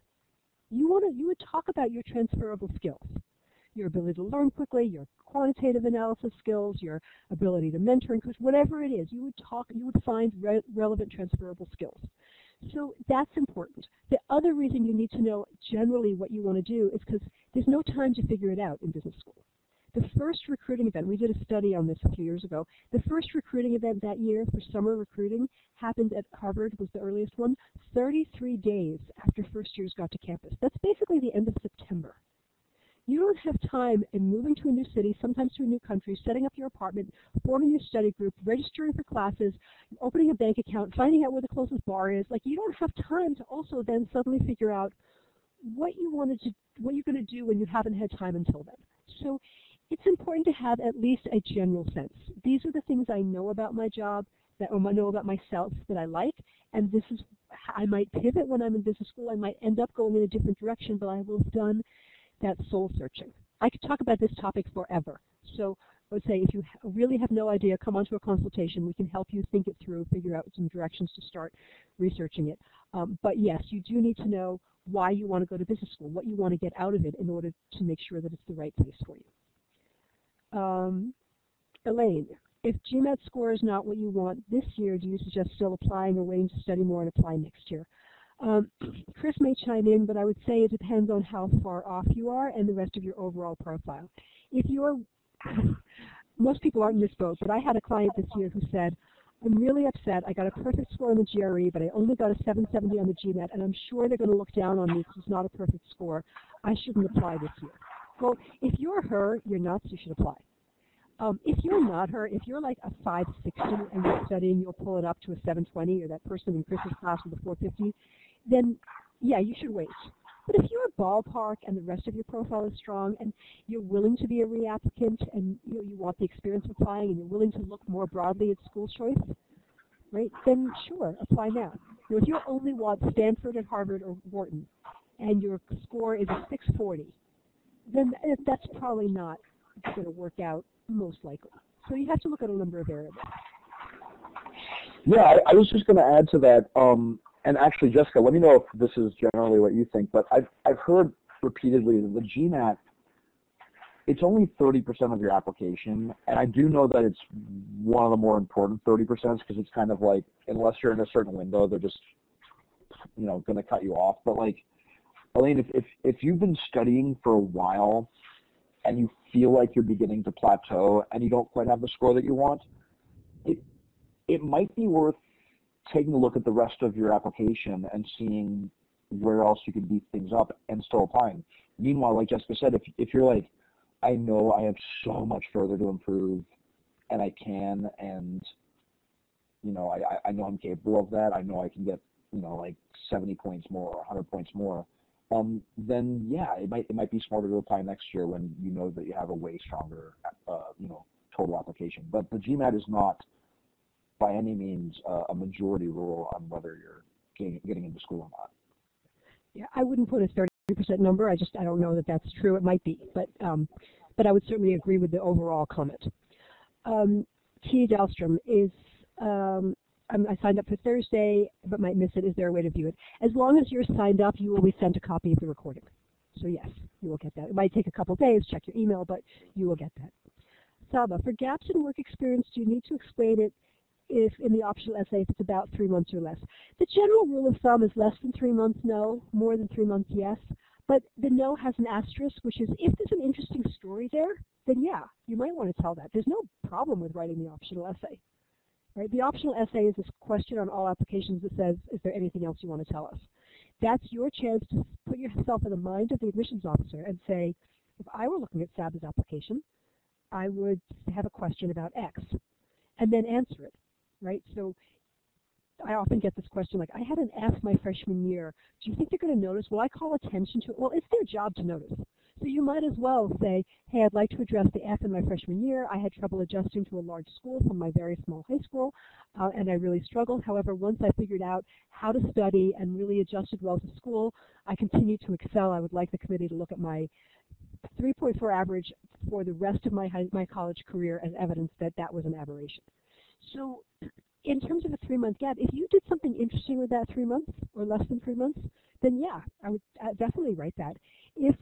You want to you would talk about your transferable skills, your ability to learn quickly, your quantitative analysis skills, your ability to mentor and coach, whatever it is. You would talk, you would find re relevant transferable skills. So that's important. The other reason you need to know generally what you want to do is because there's no time to figure it out in business school. The first recruiting event, we did a study on this a few years ago, the first recruiting event that year for summer recruiting happened at Harvard, was the earliest one, 33 days after first years got to campus. That's basically the end of September. You don't have time in moving to a new city, sometimes to a new country, setting up your apartment, forming your study group, registering for classes, opening a bank account, finding out where the closest bar is. Like you don't have time to also then suddenly figure out what you wanted to, what you're going to do when you haven't had time until then. So it's important to have at least a general sense. These are the things I know about my job that I know about myself that I like, and this is I might pivot when I'm in business school. I might end up going in a different direction, but I will have done that soul searching. I could talk about this topic forever. So I would say if you really have no idea, come onto a consultation. We can help you think it through, figure out some directions to start researching it. Um, but yes, you do need to know why you want to go to business school, what you want to get out of it in order to make sure that it's the right place for you. Um, Elaine, if GMAT score is not what you want this year, do you suggest still applying or waiting to study more and apply next year? Um, Chris may chime in, but I would say it depends on how far off you are and the rest of your overall profile. If you're, most people aren't in this boat, but I had a client this year who said, I'm really upset. I got a perfect score on the GRE, but I only got a 770 on the GMAT, and I'm sure they're going to look down on me because it's not a perfect score. I shouldn't apply this year. Well, if you're her, you're nuts. You should apply. Um, if you're not her, if you're like a 560 and you're studying, you'll pull it up to a 720, or that person in Chris's class with a 450, then yeah, you should wait. But if you're a ballpark and the rest of your profile is strong and you're willing to be a reapplicant and you, know, you want the experience of applying and you're willing to look more broadly at school choice, right, then sure, apply now. You know, if you only want Stanford and Harvard or Wharton and your score is a 640, then that's probably not going to work out most likely. So you have to look at a number of variables. Yeah, I, I was just going to add to that. Um, and actually, Jessica, let me know if this is generally what you think, but I've, I've heard repeatedly that the GMAT, it's only 30% of your application, and I do know that it's one of the more important 30% because it's kind of like, unless you're in a certain window, they're just, you know, going to cut you off. But like, Elaine, if, if, if you've been studying for a while and you feel like you're beginning to plateau and you don't quite have the score that you want, it, it might be worth taking a look at the rest of your application and seeing where else you can beef things up and still applying. Meanwhile, like Jessica said, if, if you're like, I know I have so much further to improve and I can and you know, I, I know I'm capable of that. I know I can get, you know, like 70 points more or 100 points more. Um, then yeah, it might it might be smarter to apply next year when you know that you have a way stronger, uh, you know, total application. But the GMAT is not by any means uh, a majority rule on whether you're getting, getting into school or not. Yeah, I wouldn't put a 30% number. I just I don't know that that's true. It might be, but um, but I would certainly agree with the overall comment. Um, T. Dahlstrom is um, Um, I signed up for Thursday, but might miss it. Is there a way to view it? As long as you're signed up, you will be sent a copy of the recording. So yes, you will get that. It might take a couple days. Check your email, but you will get that. Saba, for gaps in work experience, do you need to explain it if in the optional essay if it's about three months or less. The general rule of thumb is less than three months, no. More than three months, yes. But the no has an asterisk, which is if there's an interesting story there, then yeah, you might want to tell that. There's no problem with writing the optional essay. Right? The optional essay is this question on all applications that says, is there anything else you want to tell us? That's your chance to put yourself in the mind of the admissions officer and say, if I were looking at SAB's application, I would have a question about X, and then answer it right? So I often get this question like, I had an F my freshman year. Do you think they're going to notice? Will I call attention to it? Well, it's their job to notice. So you might as well say, hey, I'd like to address the F in my freshman year. I had trouble adjusting to a large school from my very small high school, uh, and I really struggled. However, once I figured out how to study and really adjusted well to school, I continued to excel. I would like the committee to look at my 3.4 average for the rest of my, high, my college career as evidence that that was an aberration. So in terms of a three-month gap, if you did something interesting with that three months or less than three months, then yeah, I would uh, definitely write that. If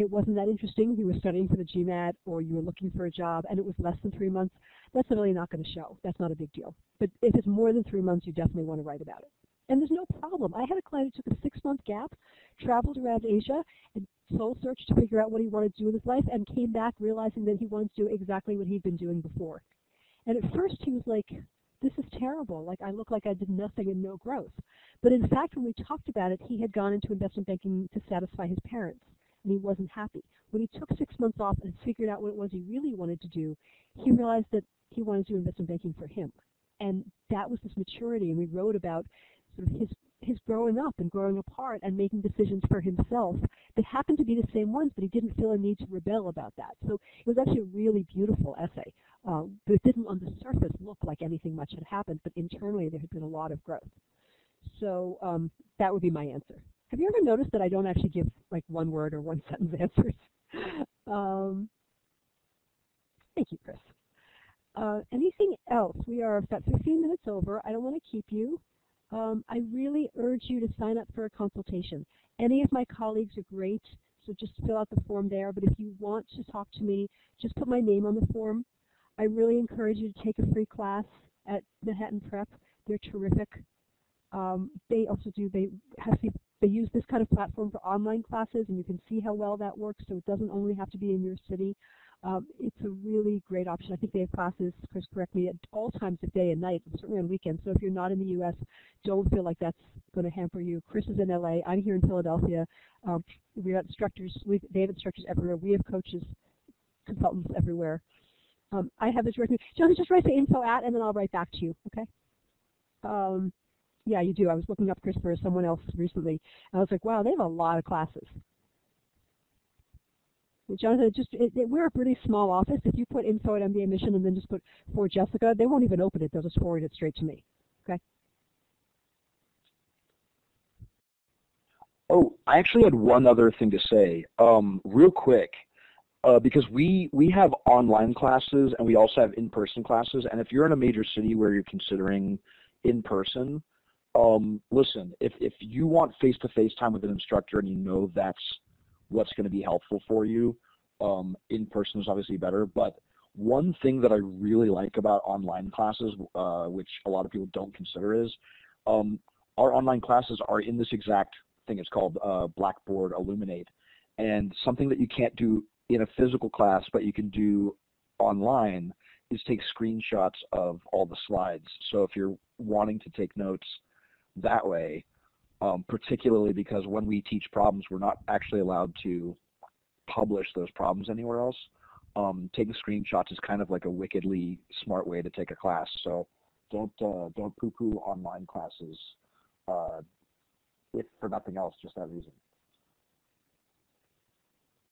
it wasn't that interesting, you were studying for the GMAT or you were looking for a job and it was less than three months, that's really not going to show. That's not a big deal. But if it's more than three months, you definitely want to write about it. And there's no problem. I had a client who took a six-month gap, traveled around Asia, and soul searched to figure out what he wanted to do with his life, and came back realizing that he wanted to do exactly what he'd been doing before. And at first he was like, this is terrible. Like I look like I did nothing and no growth. But in fact, when we talked about it, he had gone into investment banking to satisfy his parents. And he wasn't happy. When he took six months off and figured out what it was he really wanted to do, he realized that he wanted to do investment banking for him. And that was his maturity, and we wrote about sort of his his growing up and growing apart and making decisions for himself that happened to be the same ones, but he didn't feel a need to rebel about that. So it was actually a really beautiful essay. Uh, it didn't on the surface look like anything much had happened, but internally there had been a lot of growth. So um, that would be my answer. Have you ever noticed that I don't actually give like one word or one sentence answers? um, thank you, Chris. Uh, anything else? We are about 15 minutes over. I don't want to keep you um, I really urge you to sign up for a consultation. Any of my colleagues are great, so just fill out the form there. But if you want to talk to me, just put my name on the form. I really encourage you to take a free class at Manhattan Prep. They're terrific. Um, they also do, they have they use this kind of platform for online classes, and you can see how well that works, so it doesn't only have to be in your city. Um, it's a really great option. I think they have classes, Chris, correct me, at all times of day and night, certainly on weekends. So if you're not in the U.S., don't feel like that's going to hamper you. Chris is in L.A. I'm here in Philadelphia. Um, we have instructors. We, they have instructors everywhere. We have coaches, consultants everywhere. Um, I have this direct. Jonathan, just write the info at, and then I'll write back to you. Okay. Um, yeah, you do. I was looking up Chris for someone else recently. And I was like, wow, they have a lot of classes. Jonathan, just it, it, we're a pretty small office. If you put info at mbaMission and then just put for Jessica, they won't even open it. They'll just forward it straight to me. Okay. Oh, I actually had one other thing to say, um, real quick, uh, because we we have online classes and we also have in-person classes. And if you're in a major city where you're considering in-person, um, listen, if if you want face-to-face time with an instructor and you know that's what's going to be helpful for you. Um, in person is obviously better, but one thing that I really like about online classes, uh, which a lot of people don't consider is, um, our online classes are in this exact thing. It's called uh, Blackboard Elluminate, And something that you can't do in a physical class, but you can do online, is take screenshots of all the slides. So if you're wanting to take notes that way, um, particularly because when we teach problems, we're not actually allowed to publish those problems anywhere else. Um, taking screenshots is kind of like a wickedly smart way to take a class. So don't uh, don't poo-poo online classes, uh, if for nothing else, just that reason.